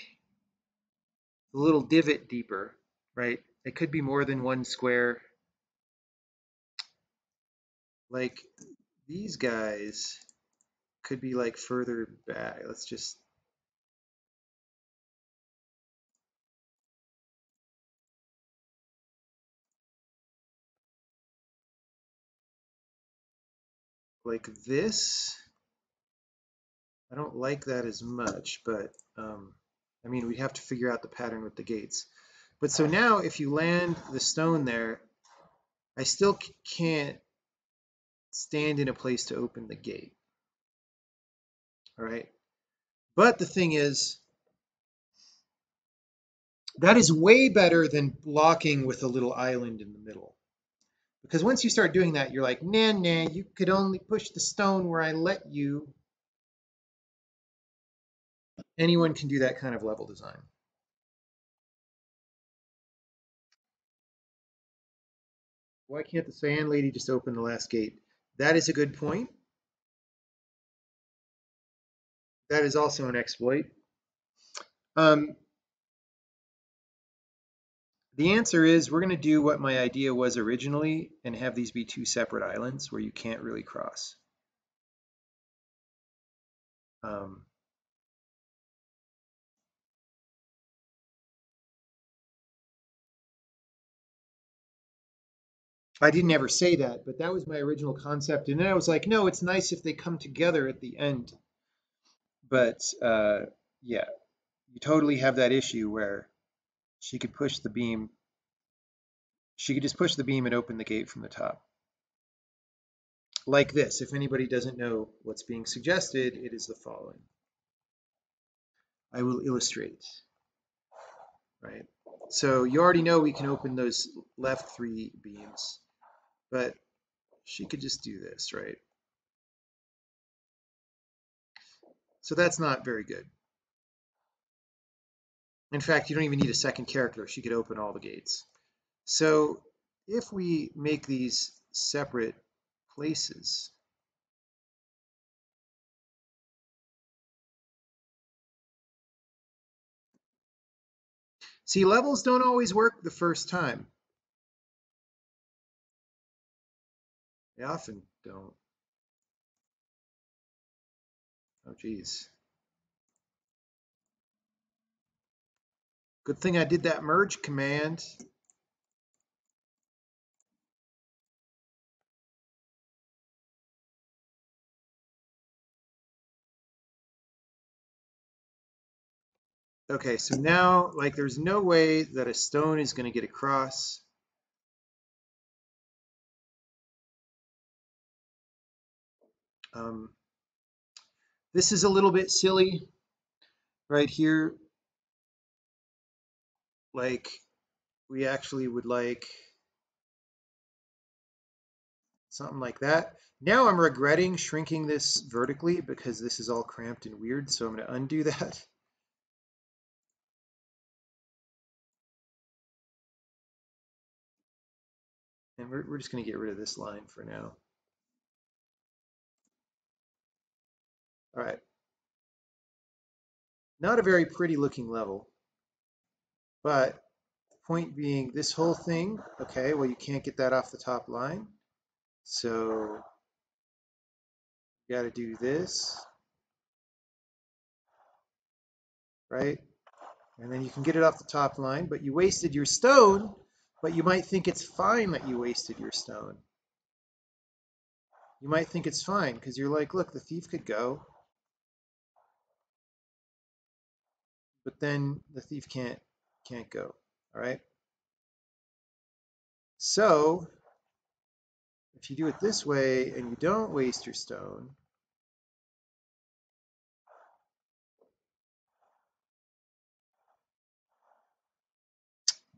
the little divot deeper, right? It could be more than one square. Like these guys could be like further back. Let's just like this. I don't like that as much, but um, I mean, we have to figure out the pattern with the gates. But so now if you land the stone there, I still can't stand in a place to open the gate. All right. But the thing is, that is way better than blocking with a little island in the middle. Because once you start doing that, you're like, nah, nah, you could only push the stone where I let you. Anyone can do that kind of level design. Why can't the sand lady just open the last gate? That is a good point. That is also an exploit. Um, the answer is we're going to do what my idea was originally and have these be two separate islands where you can't really cross. Um, I didn't ever say that, but that was my original concept. And then I was like, no, it's nice if they come together at the end. But uh, yeah, you totally have that issue where she could push the beam. She could just push the beam and open the gate from the top. Like this. If anybody doesn't know what's being suggested, it is the following. I will illustrate. Right. So you already know we can open those left three beams. But she could just do this, right? So that's not very good. In fact, you don't even need a second character. She could open all the gates. So if we make these separate places, see, levels don't always work the first time. They often don't. Oh, geez. Good thing I did that merge command. Okay, so now, like, there's no way that a stone is going to get across. Um, this is a little bit silly right here. Like we actually would like something like that. Now I'm regretting shrinking this vertically because this is all cramped and weird. So I'm going to undo that. And we're, we're just going to get rid of this line for now. All right. Not a very pretty looking level, but point being this whole thing, okay, well, you can't get that off the top line. So you got to do this, right? And then you can get it off the top line, but you wasted your stone, but you might think it's fine that you wasted your stone. You might think it's fine because you're like, look, the thief could go. But then the thief can't can't go. All right. So if you do it this way and you don't waste your stone,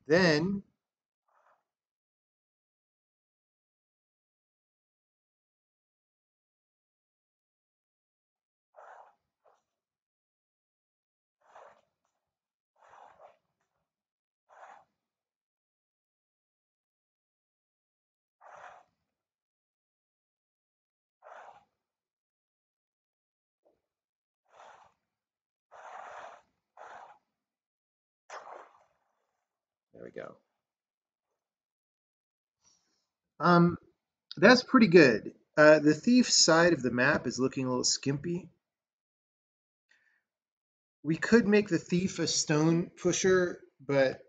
then go. Um, that's pretty good. Uh, the thief side of the map is looking a little skimpy. We could make the thief a stone pusher, but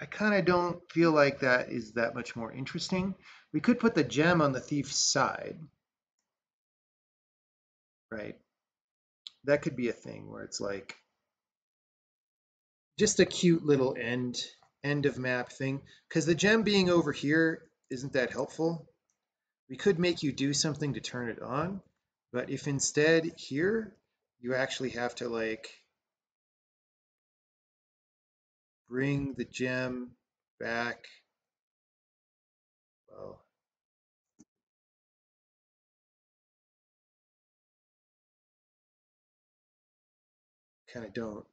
I kind of don't feel like that is that much more interesting. We could put the gem on the thief's side. Right. That could be a thing where it's like just a cute little end end of map thing. Because the gem being over here isn't that helpful. We could make you do something to turn it on, but if instead here, you actually have to like bring the gem back. Well, kind of don't.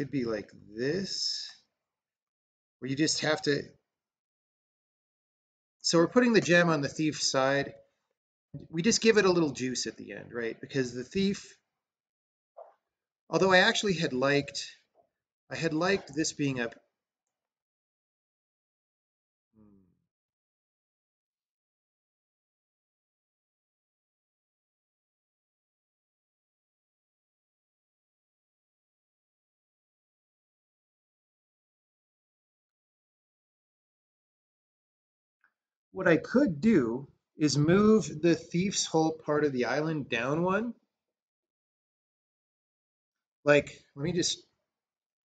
Could be like this, where you just have to. So we're putting the gem on the thief's side. We just give it a little juice at the end, right? Because the thief, although I actually had liked, I had liked this being up What I could do is move the thief's whole part of the island down one. Like, let me just,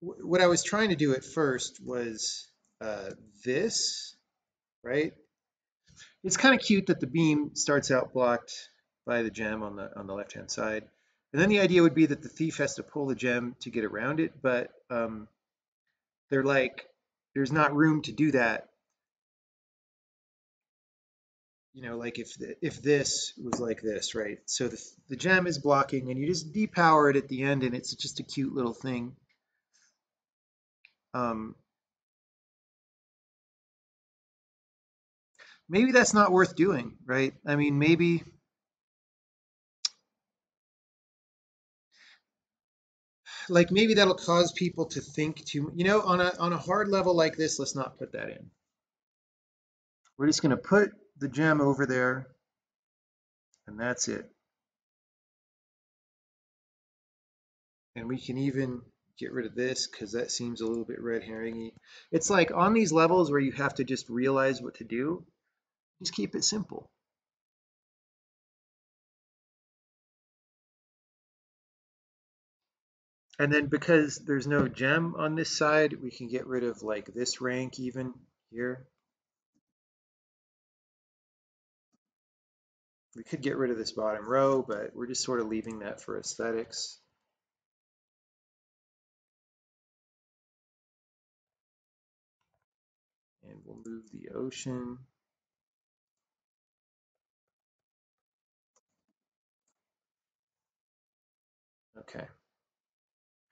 what I was trying to do at first was uh, this, right? It's kind of cute that the beam starts out blocked by the gem on the on the left hand side. And then the idea would be that the thief has to pull the gem to get around it, but um, they're like, there's not room to do that you know, like if the, if this was like this, right? So the, the gem is blocking and you just depower it at the end and it's just a cute little thing. Um, maybe that's not worth doing, right? I mean, maybe like maybe that'll cause people to think too, you know, on a on a hard level like this, let's not put that in. We're just going to put the gem over there, and that's it. And we can even get rid of this because that seems a little bit red herringy. It's like on these levels where you have to just realize what to do, just keep it simple. And then because there's no gem on this side, we can get rid of like this rank even here. We could get rid of this bottom row, but we're just sort of leaving that for aesthetics. And we'll move the ocean. Okay.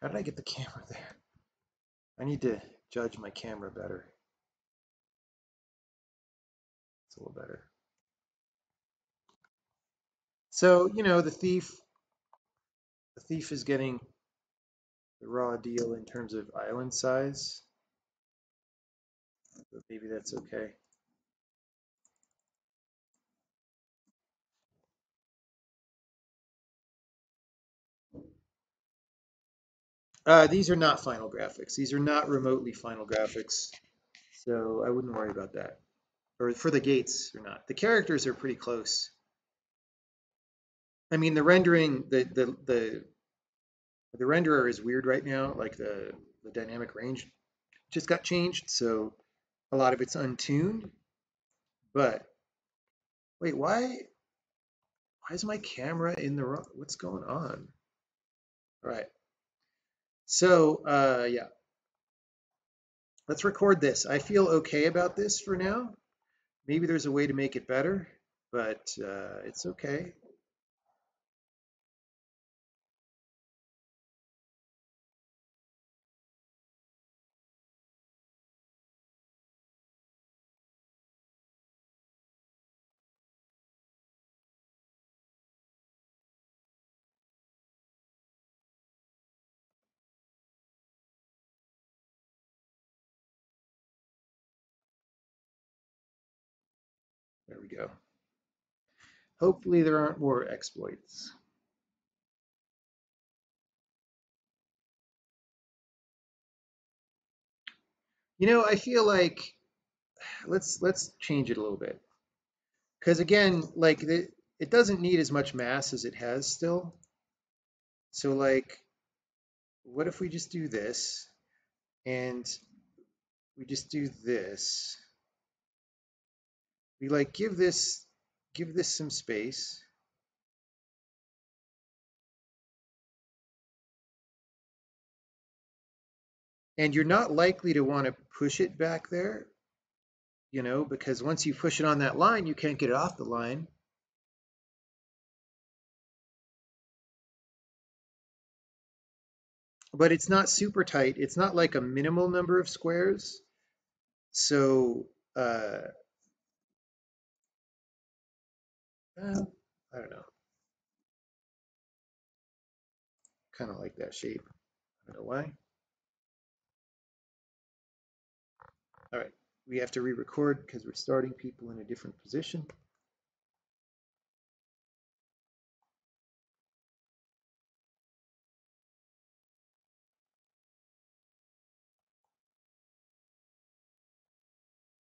How did I get the camera there? I need to judge my camera better. It's a little better. So, you know, the thief, the thief is getting the raw deal in terms of island size. But maybe that's okay. Uh, these are not final graphics. These are not remotely final graphics. So I wouldn't worry about that. Or for the gates or not. The characters are pretty close. I mean, the rendering, the the the the renderer is weird right now. Like the the dynamic range just got changed, so a lot of it's untuned. But wait, why why is my camera in the wrong? What's going on? All right. So uh, yeah, let's record this. I feel okay about this for now. Maybe there's a way to make it better, but uh, it's okay. Go. Hopefully there aren't more exploits. You know, I feel like let's let's change it a little bit. Because again, like it doesn't need as much mass as it has still. So like, what if we just do this and we just do this? We like give this give this some space. And you're not likely to want to push it back there, you know, because once you push it on that line, you can't get it off the line. But it's not super tight. It's not like a minimal number of squares. So, uh, well, I don't know. Kind of like that shape. I don't know why. All right, we have to re-record because we're starting people in a different position.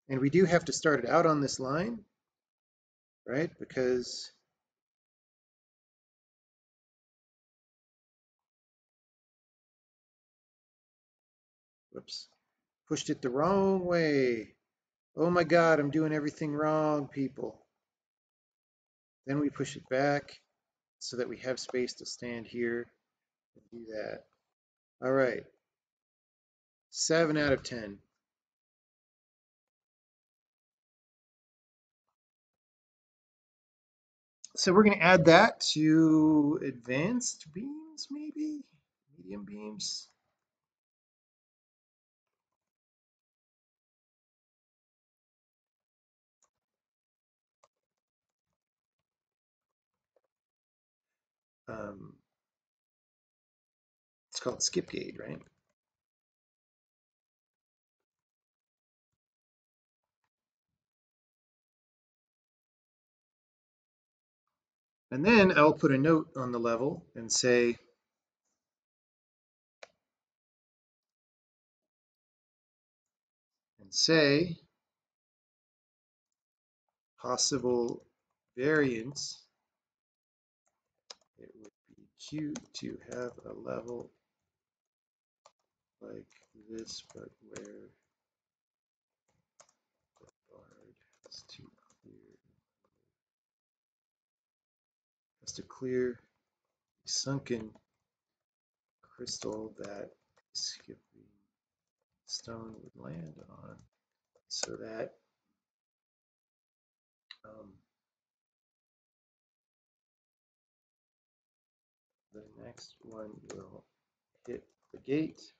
And we do have to start it out on this line, right? Because whoops, pushed it the wrong way. Oh my God, I'm doing everything wrong, people. Then we push it back so that we have space to stand here and do that. All right, seven out of 10. So we're going to add that to advanced beams, maybe medium beams. Um, it's called skip gate, right? And then I'll put a note on the level and say, and say possible variance. It would be cute to have a level like this, but where the guard is too clear. Has to clear sunken crystal that skipping stone would land on so that um, the next one will hit the gate.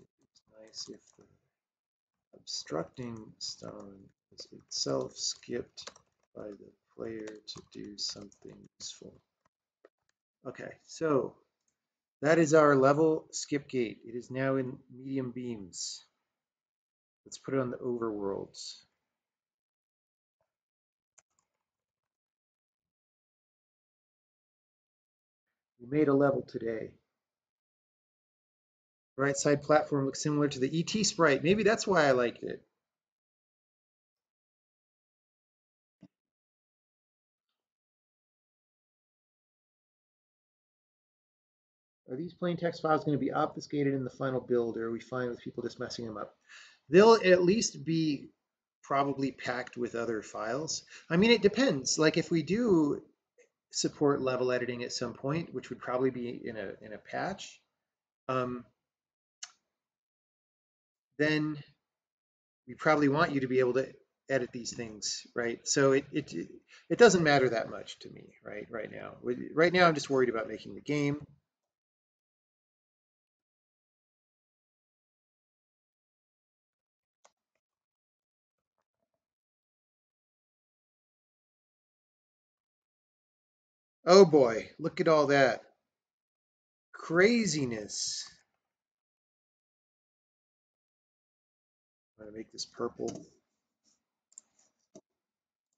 It's nice if the obstructing stone is itself skipped by the player to do something useful. Okay, so that is our level skip gate. It is now in medium beams. Let's put it on the overworlds. We made a level today. Right side platform looks similar to the ET sprite. Maybe that's why I liked it. Are these plain text files going to be obfuscated in the final build, or are we fine with people just messing them up? They'll at least be probably packed with other files. I mean, it depends. Like if we do support level editing at some point, which would probably be in a in a patch, um, then we probably want you to be able to edit these things, right? So it it it doesn't matter that much to me, right? Right now, right now I'm just worried about making the game. Oh boy, look at all that craziness. I'm gonna make this purple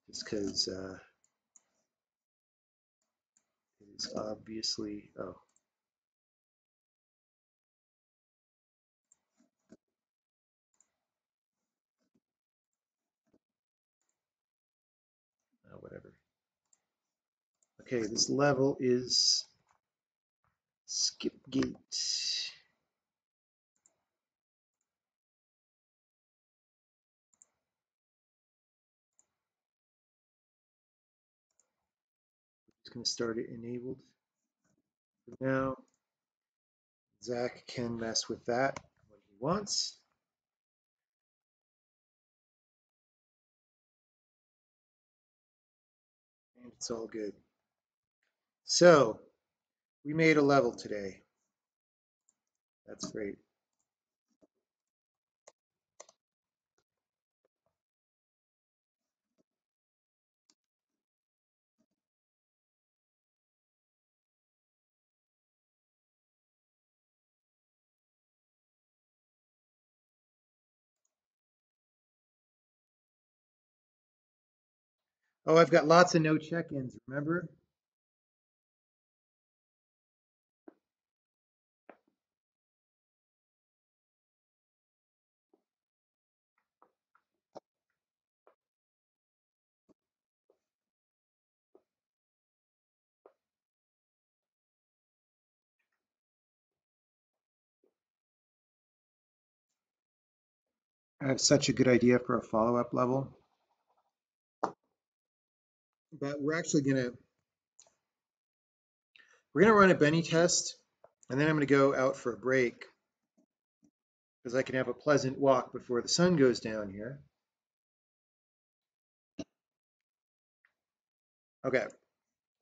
just because uh, it is obviously. Oh, whatever. Okay, this level is Skipgate. Just going to start it enabled. For now, Zach can mess with that when he wants. And it's all good. So, we made a level today. That's great. Oh, I've got lots of no check-ins, remember? I have such a good idea for a follow-up level. But we're actually gonna we're gonna run a Benny test, and then I'm gonna go out for a break because I can have a pleasant walk before the sun goes down here. Okay,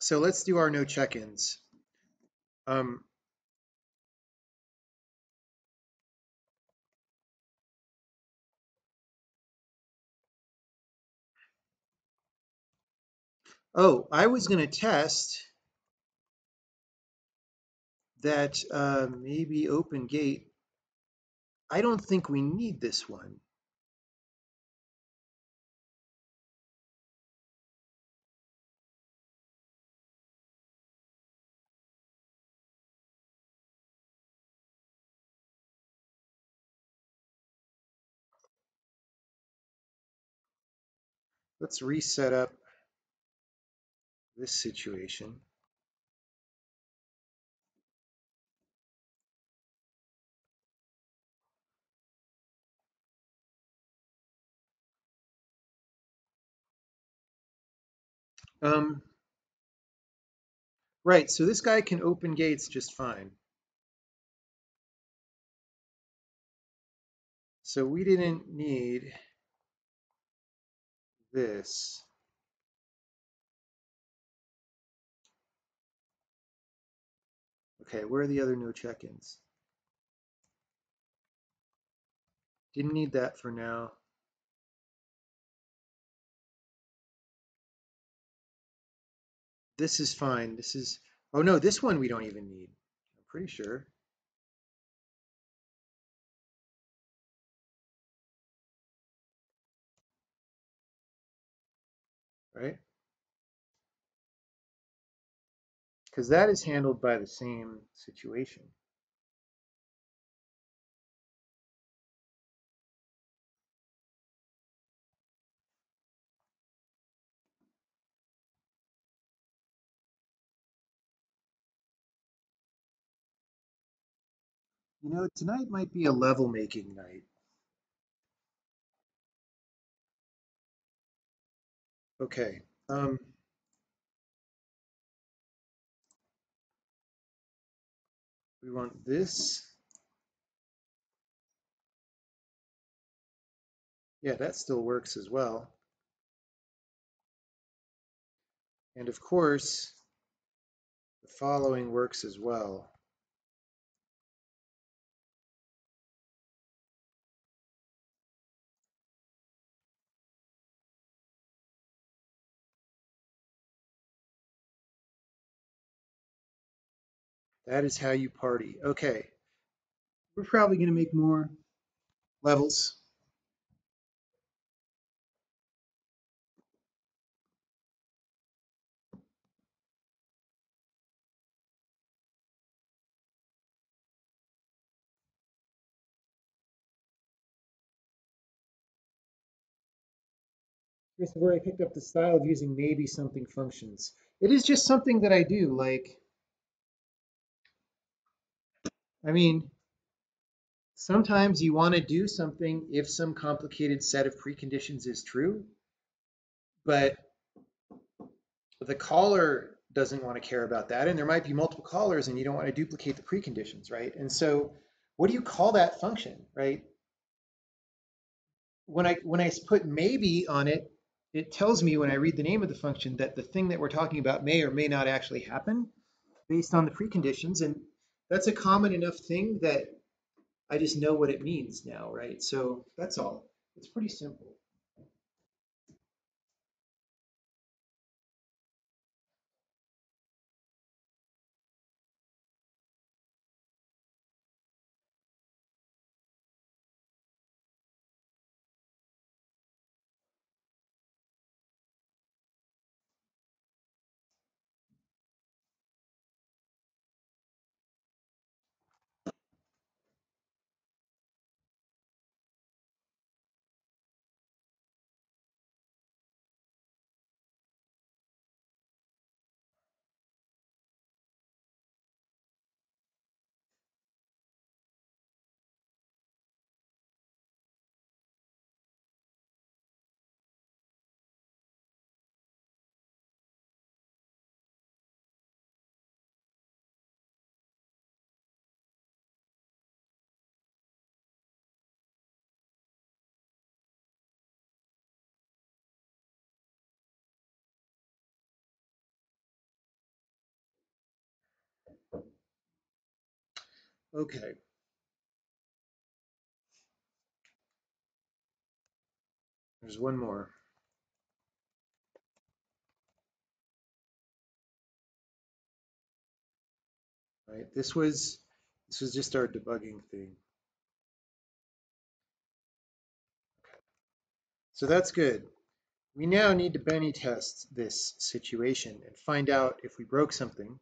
so let's do our no check-ins. Um, oh, I was going to test that uh, maybe open gate. I don't think we need this one. Let's reset up this situation. Um, right, so this guy can open gates just fine. So we didn't need this. Okay, where are the other no check-ins? Didn't need that for now. This is fine. This is, oh no, this one we don't even need. I'm pretty sure. Right? Because that is handled by the same situation. You know, tonight might be a level making night. Okay. Um, we want this. Yeah, that still works as well. And of course, the following works as well. That is how you party. Okay. We're probably going to make more levels. Here's where I picked up the style of using maybe something functions. It is just something that I do. Like, I mean, sometimes you want to do something if some complicated set of preconditions is true, but the caller doesn't want to care about that. And there might be multiple callers and you don't want to duplicate the preconditions, right? And so what do you call that function, right? When I, when I put maybe on it, it tells me when I read the name of the function that the thing that we're talking about may or may not actually happen based on the preconditions. And that's a common enough thing that I just know what it means now, right? So that's all. It's pretty simple. Okay. There's one more. Right. This was this was just our debugging thing. So that's good. We now need to Benny test this situation and find out if we broke something.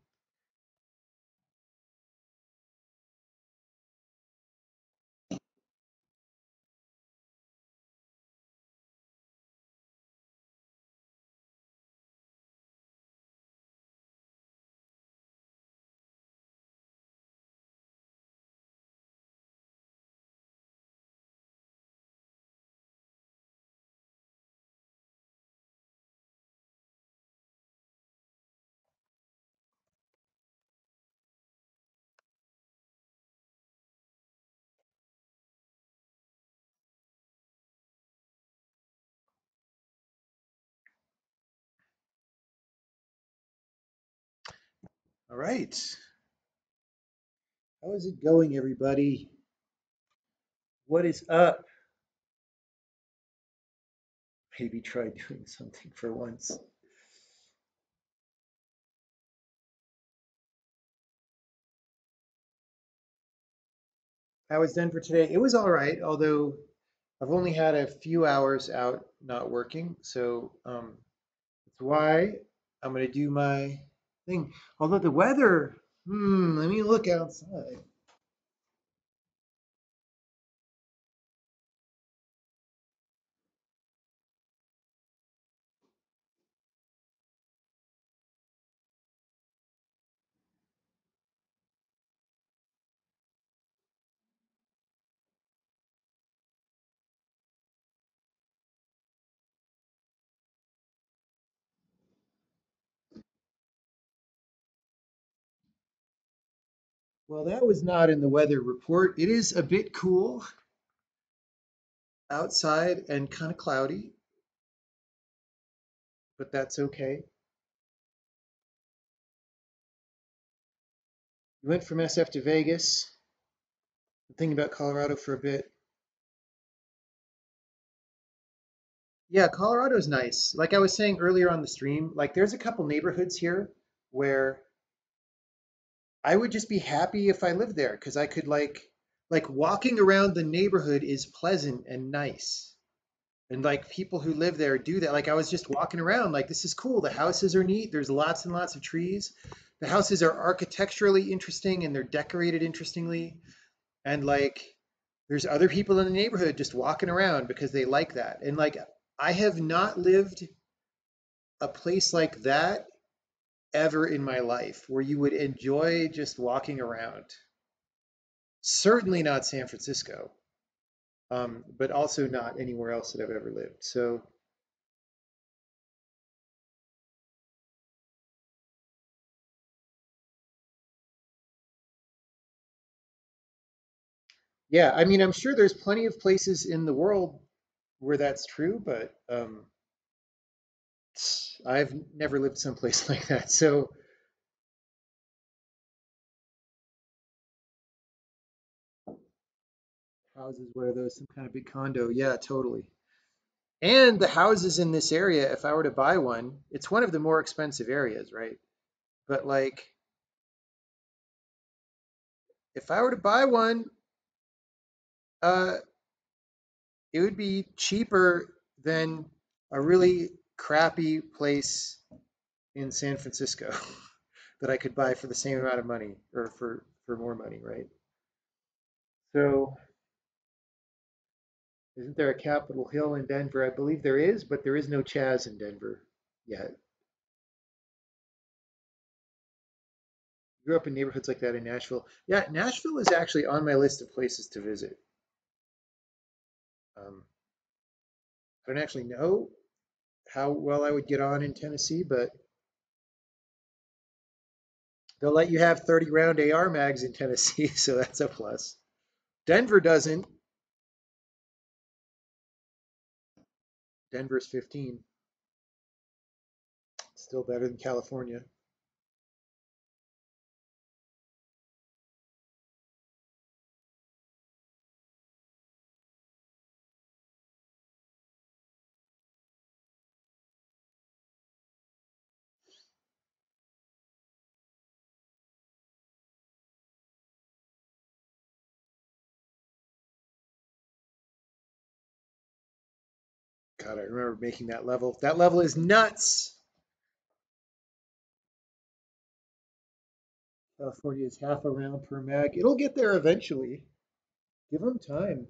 All right. How is it going, everybody? What is up? Maybe try doing something for once. How was Denver today? It was all right, although I've only had a few hours out not working. So um, that's why I'm going to do my thing. Although the weather, hmm, let me look outside. Well, that was not in the weather report. It is a bit cool outside and kind of cloudy, but that's okay. We went from SF to Vegas. I'm thinking about Colorado for a bit. Yeah, Colorado's nice. Like I was saying earlier on the stream, like there's a couple neighborhoods here where I would just be happy if I lived there because I could like like walking around the neighborhood is pleasant and nice. And like people who live there do that. Like I was just walking around, like this is cool. The houses are neat. There's lots and lots of trees. The houses are architecturally interesting and they're decorated interestingly. And like there's other people in the neighborhood just walking around because they like that. And like I have not lived a place like that ever in my life where you would enjoy just walking around. Certainly not San Francisco, um, but also not anywhere else that I've ever lived. So, yeah, I mean, I'm sure there's plenty of places in the world where that's true, but um, I've never lived someplace like that. So, houses, what are those? Some kind of big condo? Yeah, totally. And the houses in this area, if I were to buy one, it's one of the more expensive areas, right? But like, if I were to buy one, uh, it would be cheaper than a really crappy place in San Francisco that I could buy for the same amount of money or for for more money, right? So, isn't there a Capitol Hill in Denver? I believe there is, but there is no Chaz in Denver yet. Grew up in neighborhoods like that in Nashville. Yeah, Nashville is actually on my list of places to visit. Um, I don't actually know how well I would get on in Tennessee, but they'll let you have 30 round AR mags in Tennessee, so that's a plus. Denver doesn't. Denver's 15. Still better than California. God, I remember making that level. That level is nuts. California is half a round per mag. It'll get there eventually. Give them time.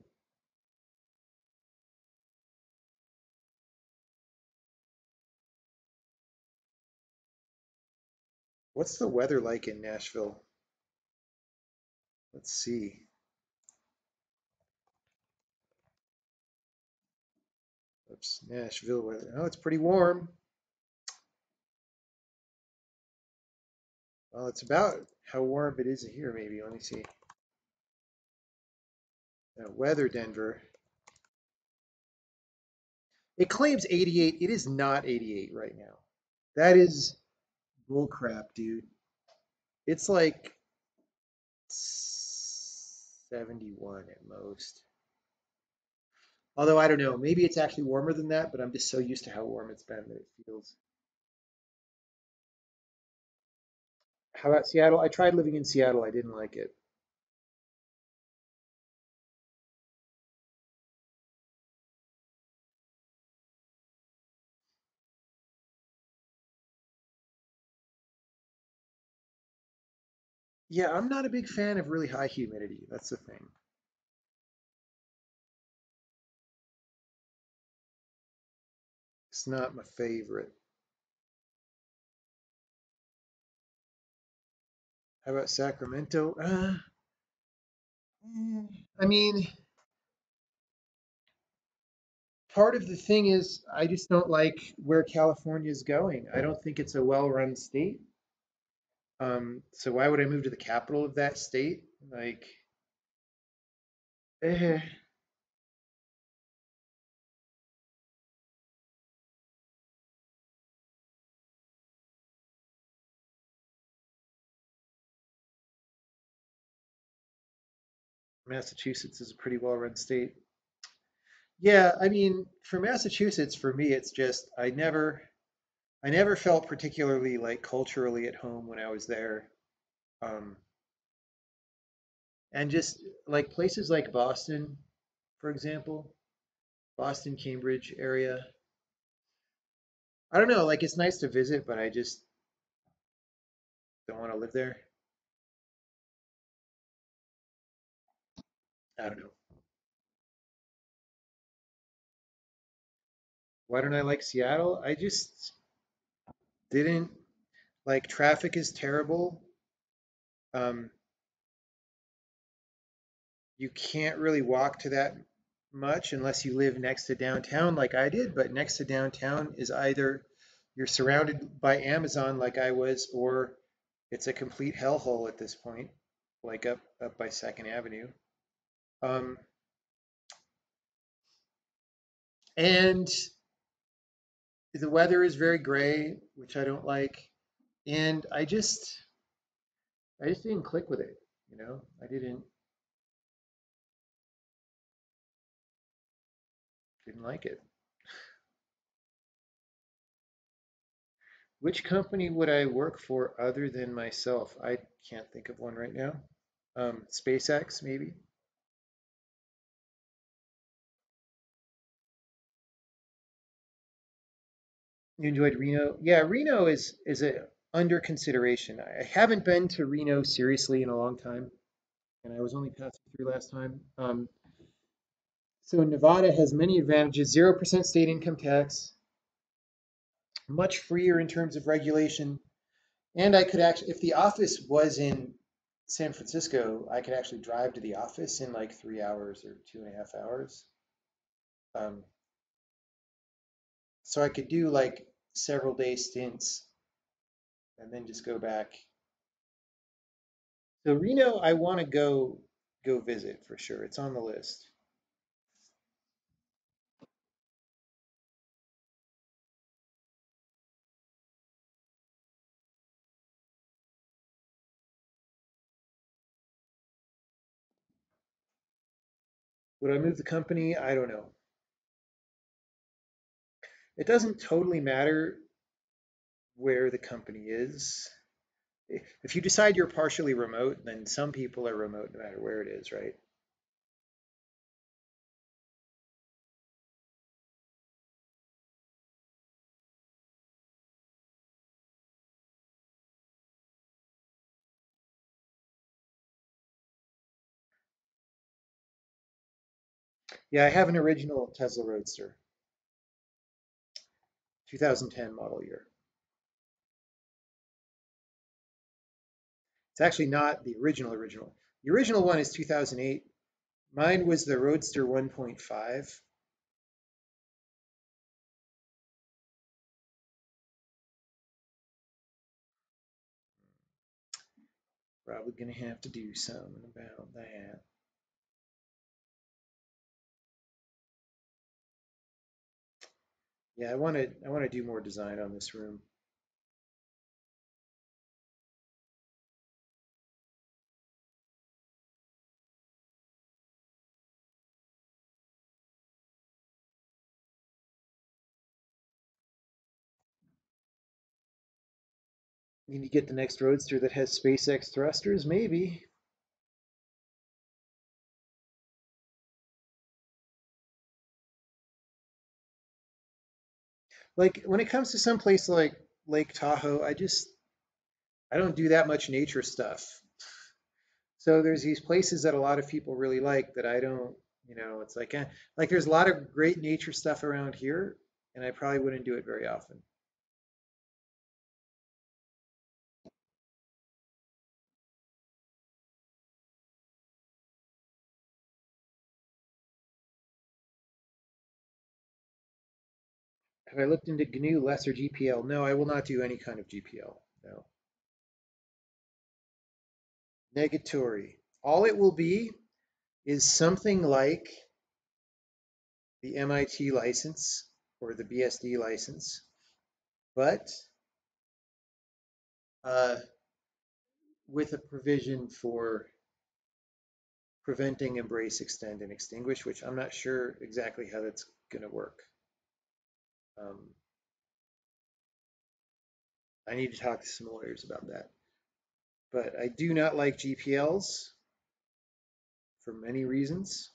What's the weather like in Nashville? Let's see. Oops, Nashville weather. Oh, it's pretty warm. Well, it's about how warm it is here, maybe. Let me see. Weather Denver. It claims 88. It is not 88 right now. That is bullcrap, dude. It's like 71 at most. Although I don't know, maybe it's actually warmer than that, but I'm just so used to how warm it's been that it feels. How about Seattle? I tried living in Seattle. I didn't like it. Yeah, I'm not a big fan of really high humidity. That's the thing. Not my favorite. How about Sacramento? Uh, mm, I mean, part of the thing is I just don't like where California is going. I don't think it's a well-run state. Um, so why would I move to the capital of that state? Like, eh. Massachusetts is a pretty well-run state. Yeah, I mean, for Massachusetts, for me, it's just I never, I never felt particularly like culturally at home when I was there. Um, and just like places like Boston, for example, Boston, Cambridge area. I don't know, like it's nice to visit, but I just don't want to live there. I don't know. Why don't I like Seattle? I just didn't like traffic is terrible. Um, you can't really walk to that much unless you live next to downtown like I did, but next to downtown is either you're surrounded by Amazon like I was, or it's a complete hellhole at this point, like up up by Second Avenue. Um, and the weather is very gray, which I don't like, and I just I just didn't click with it, you know. I didn't didn't like it. Which company would I work for other than myself? I can't think of one right now. Um, SpaceX, maybe. You enjoyed Reno? Yeah, Reno is is a under consideration. I haven't been to Reno seriously in a long time, and I was only passing through last time. Um, so Nevada has many advantages: zero percent state income tax, much freer in terms of regulation, and I could actually, if the office was in San Francisco, I could actually drive to the office in like three hours or two and a half hours. Um, so I could do like several day stints and then just go back. So Reno, I want to go go visit for sure. It's on the list. Would I move the company? I don't know. It doesn't totally matter where the company is. If you decide you're partially remote, then some people are remote no matter where it is, right? Yeah, I have an original Tesla Roadster, 2010 model year. It's actually not the original original. The original one is 2008. Mine was the Roadster 1.5. Probably gonna have to do something about that. Yeah, I want to I want to do more design on this room. Need to get the next Roadster that has SpaceX thrusters, maybe. Like when it comes to some place like Lake Tahoe, I just I don't do that much nature stuff. So there's these places that a lot of people really like that I don't, you know, it's like eh, like there's a lot of great nature stuff around here, and I probably wouldn't do it very often. Have I looked into GNU Lesser GPL? No, I will not do any kind of GPL. No. negatory. All it will be is something like the MIT license or the BSD license, but uh, with a provision for preventing, embrace, extend, and extinguish, which I'm not sure exactly how that's going to work. Um, I need to talk to some lawyers about that. But I do not like GPLs for many reasons.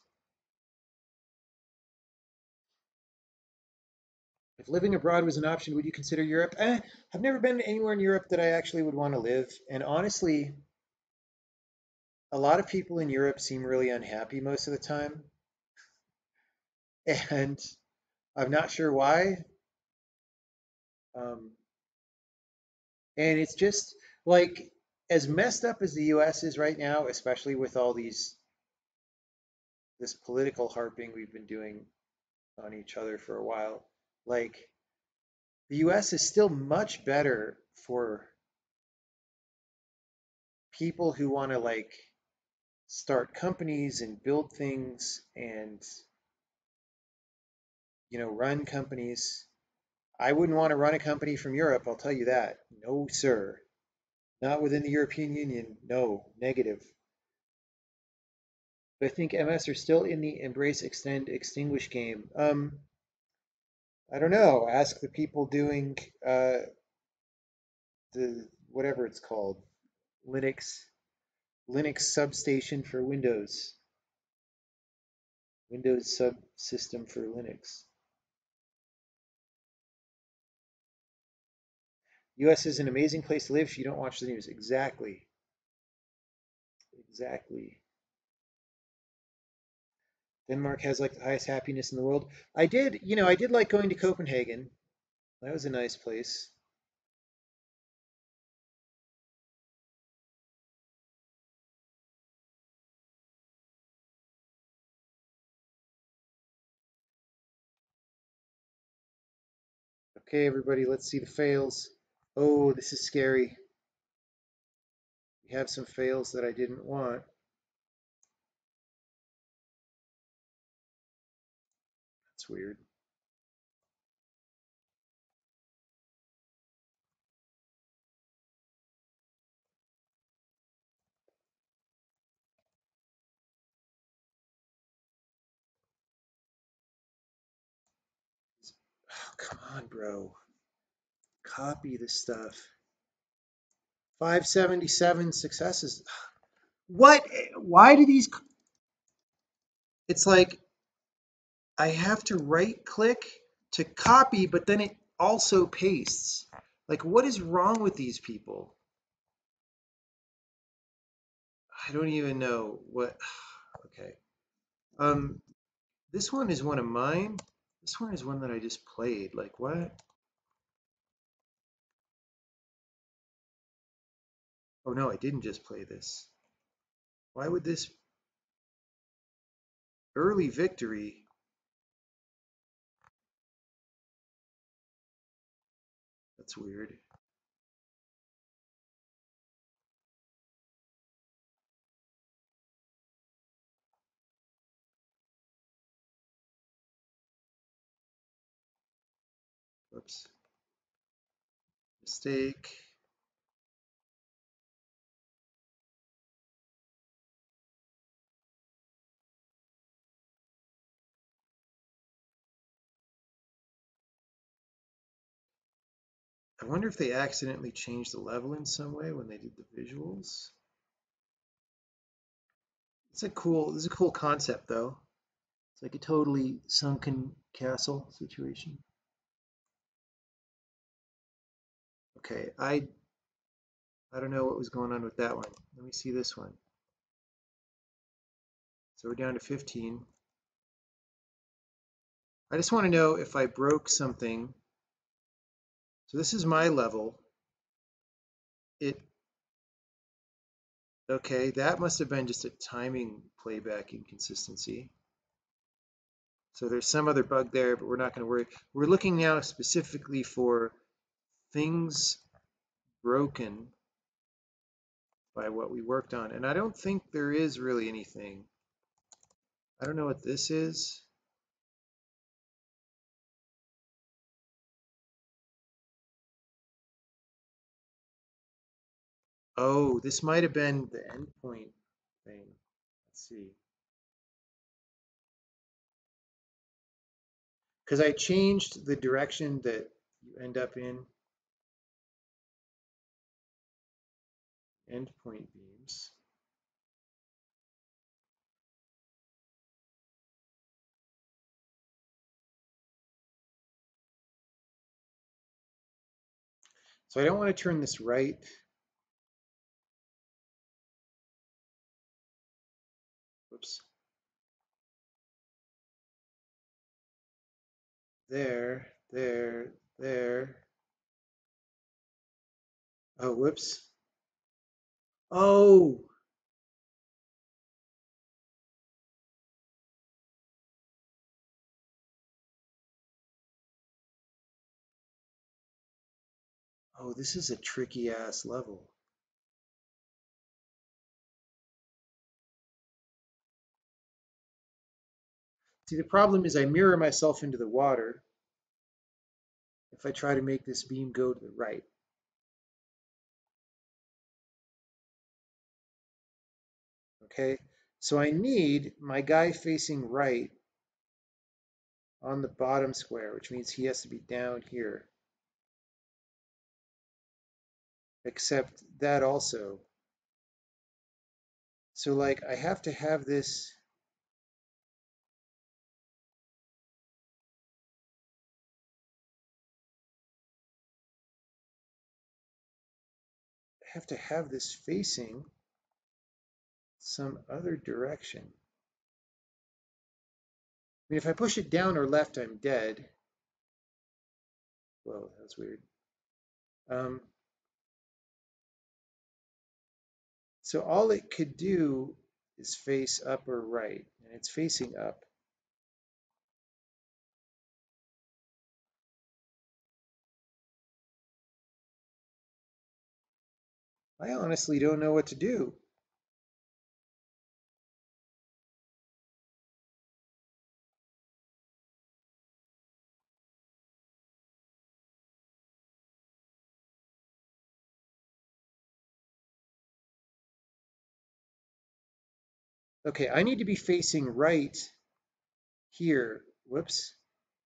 If living abroad was an option, would you consider Europe? Eh, I've never been anywhere in Europe that I actually would want to live. And honestly, a lot of people in Europe seem really unhappy most of the time. And I'm not sure why. Um, and it's just like as messed up as the US is right now, especially with all these this political harping we've been doing on each other for a while, like the US is still much better for people who want to like start companies and build things and you know run companies. I wouldn't want to run a company from europe i'll tell you that. No sir. Not within the european union. No negative. But i think ms are still in the embrace extend extinguish game. Um i don't know. Ask the people doing uh the whatever it's called linux Linux substation for Windows. Windows subsystem for Linux. US is an amazing place to live if you don't watch the news. Exactly. Exactly. Denmark has like the highest happiness in the world. I did, you know, I did like going to Copenhagen. That was a nice place. Okay, everybody, let's see the fails. Oh, this is scary. We have some fails that I didn't want. That's weird. Oh, come on, bro. Copy the stuff. 577 successes. What? Why do these? It's like I have to right click to copy, but then it also pastes. Like, what is wrong with these people? I don't even know what. Okay. Um, this one is one of mine. This one is one that I just played. Like, what? Oh no, I didn't just play this. Why would this early victory? That's weird. Oops. Mistake. I wonder if they accidentally changed the level in some way when they did the visuals. It's a cool, this is a cool concept though. It's like a totally sunken castle situation. Okay, I I don't know what was going on with that one. Let me see this one. So we're down to 15. I just want to know if I broke something. So this is my level. It Okay, that must have been just a timing playback inconsistency. So there's some other bug there, but we're not going to worry. We're looking now specifically for things broken by what we worked on. And I don't think there is really anything. I don't know what this is. Oh, this might have been the endpoint thing. Let's see. Because I changed the direction that you end up in endpoint beams. So I don't want to turn this right. There, there, there. Oh, whoops. Oh, oh, this is a tricky ass level. See, the problem is I mirror myself into the water if I try to make this beam go to the right. Okay, so I need my guy facing right on the bottom square, which means he has to be down here. Except that also. So like I have to have this have to have this facing some other direction. I mean, if I push it down or left, I'm dead. Whoa, that was weird. Um, so all it could do is face up or right, and it's facing up. I honestly don't know what to do. Okay, I need to be facing right here. Whoops.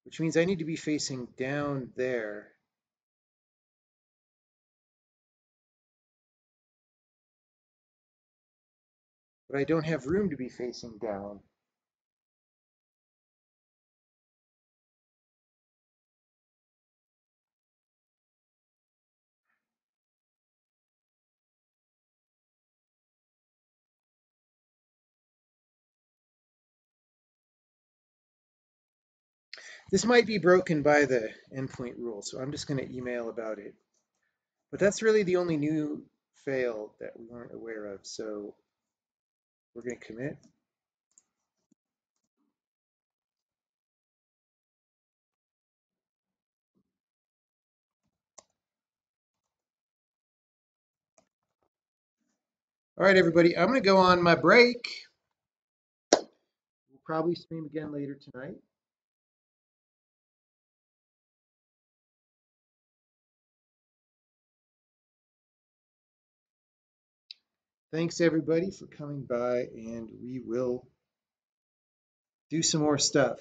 Which means I need to be facing down there. But I don't have room to be facing down. This might be broken by the endpoint rule, so I'm just going to email about it. But that's really the only new fail that we weren't aware of. So we're going to commit. All right, everybody, I'm going to go on my break. We'll probably stream again later tonight. Thanks everybody for coming by and we will do some more stuff.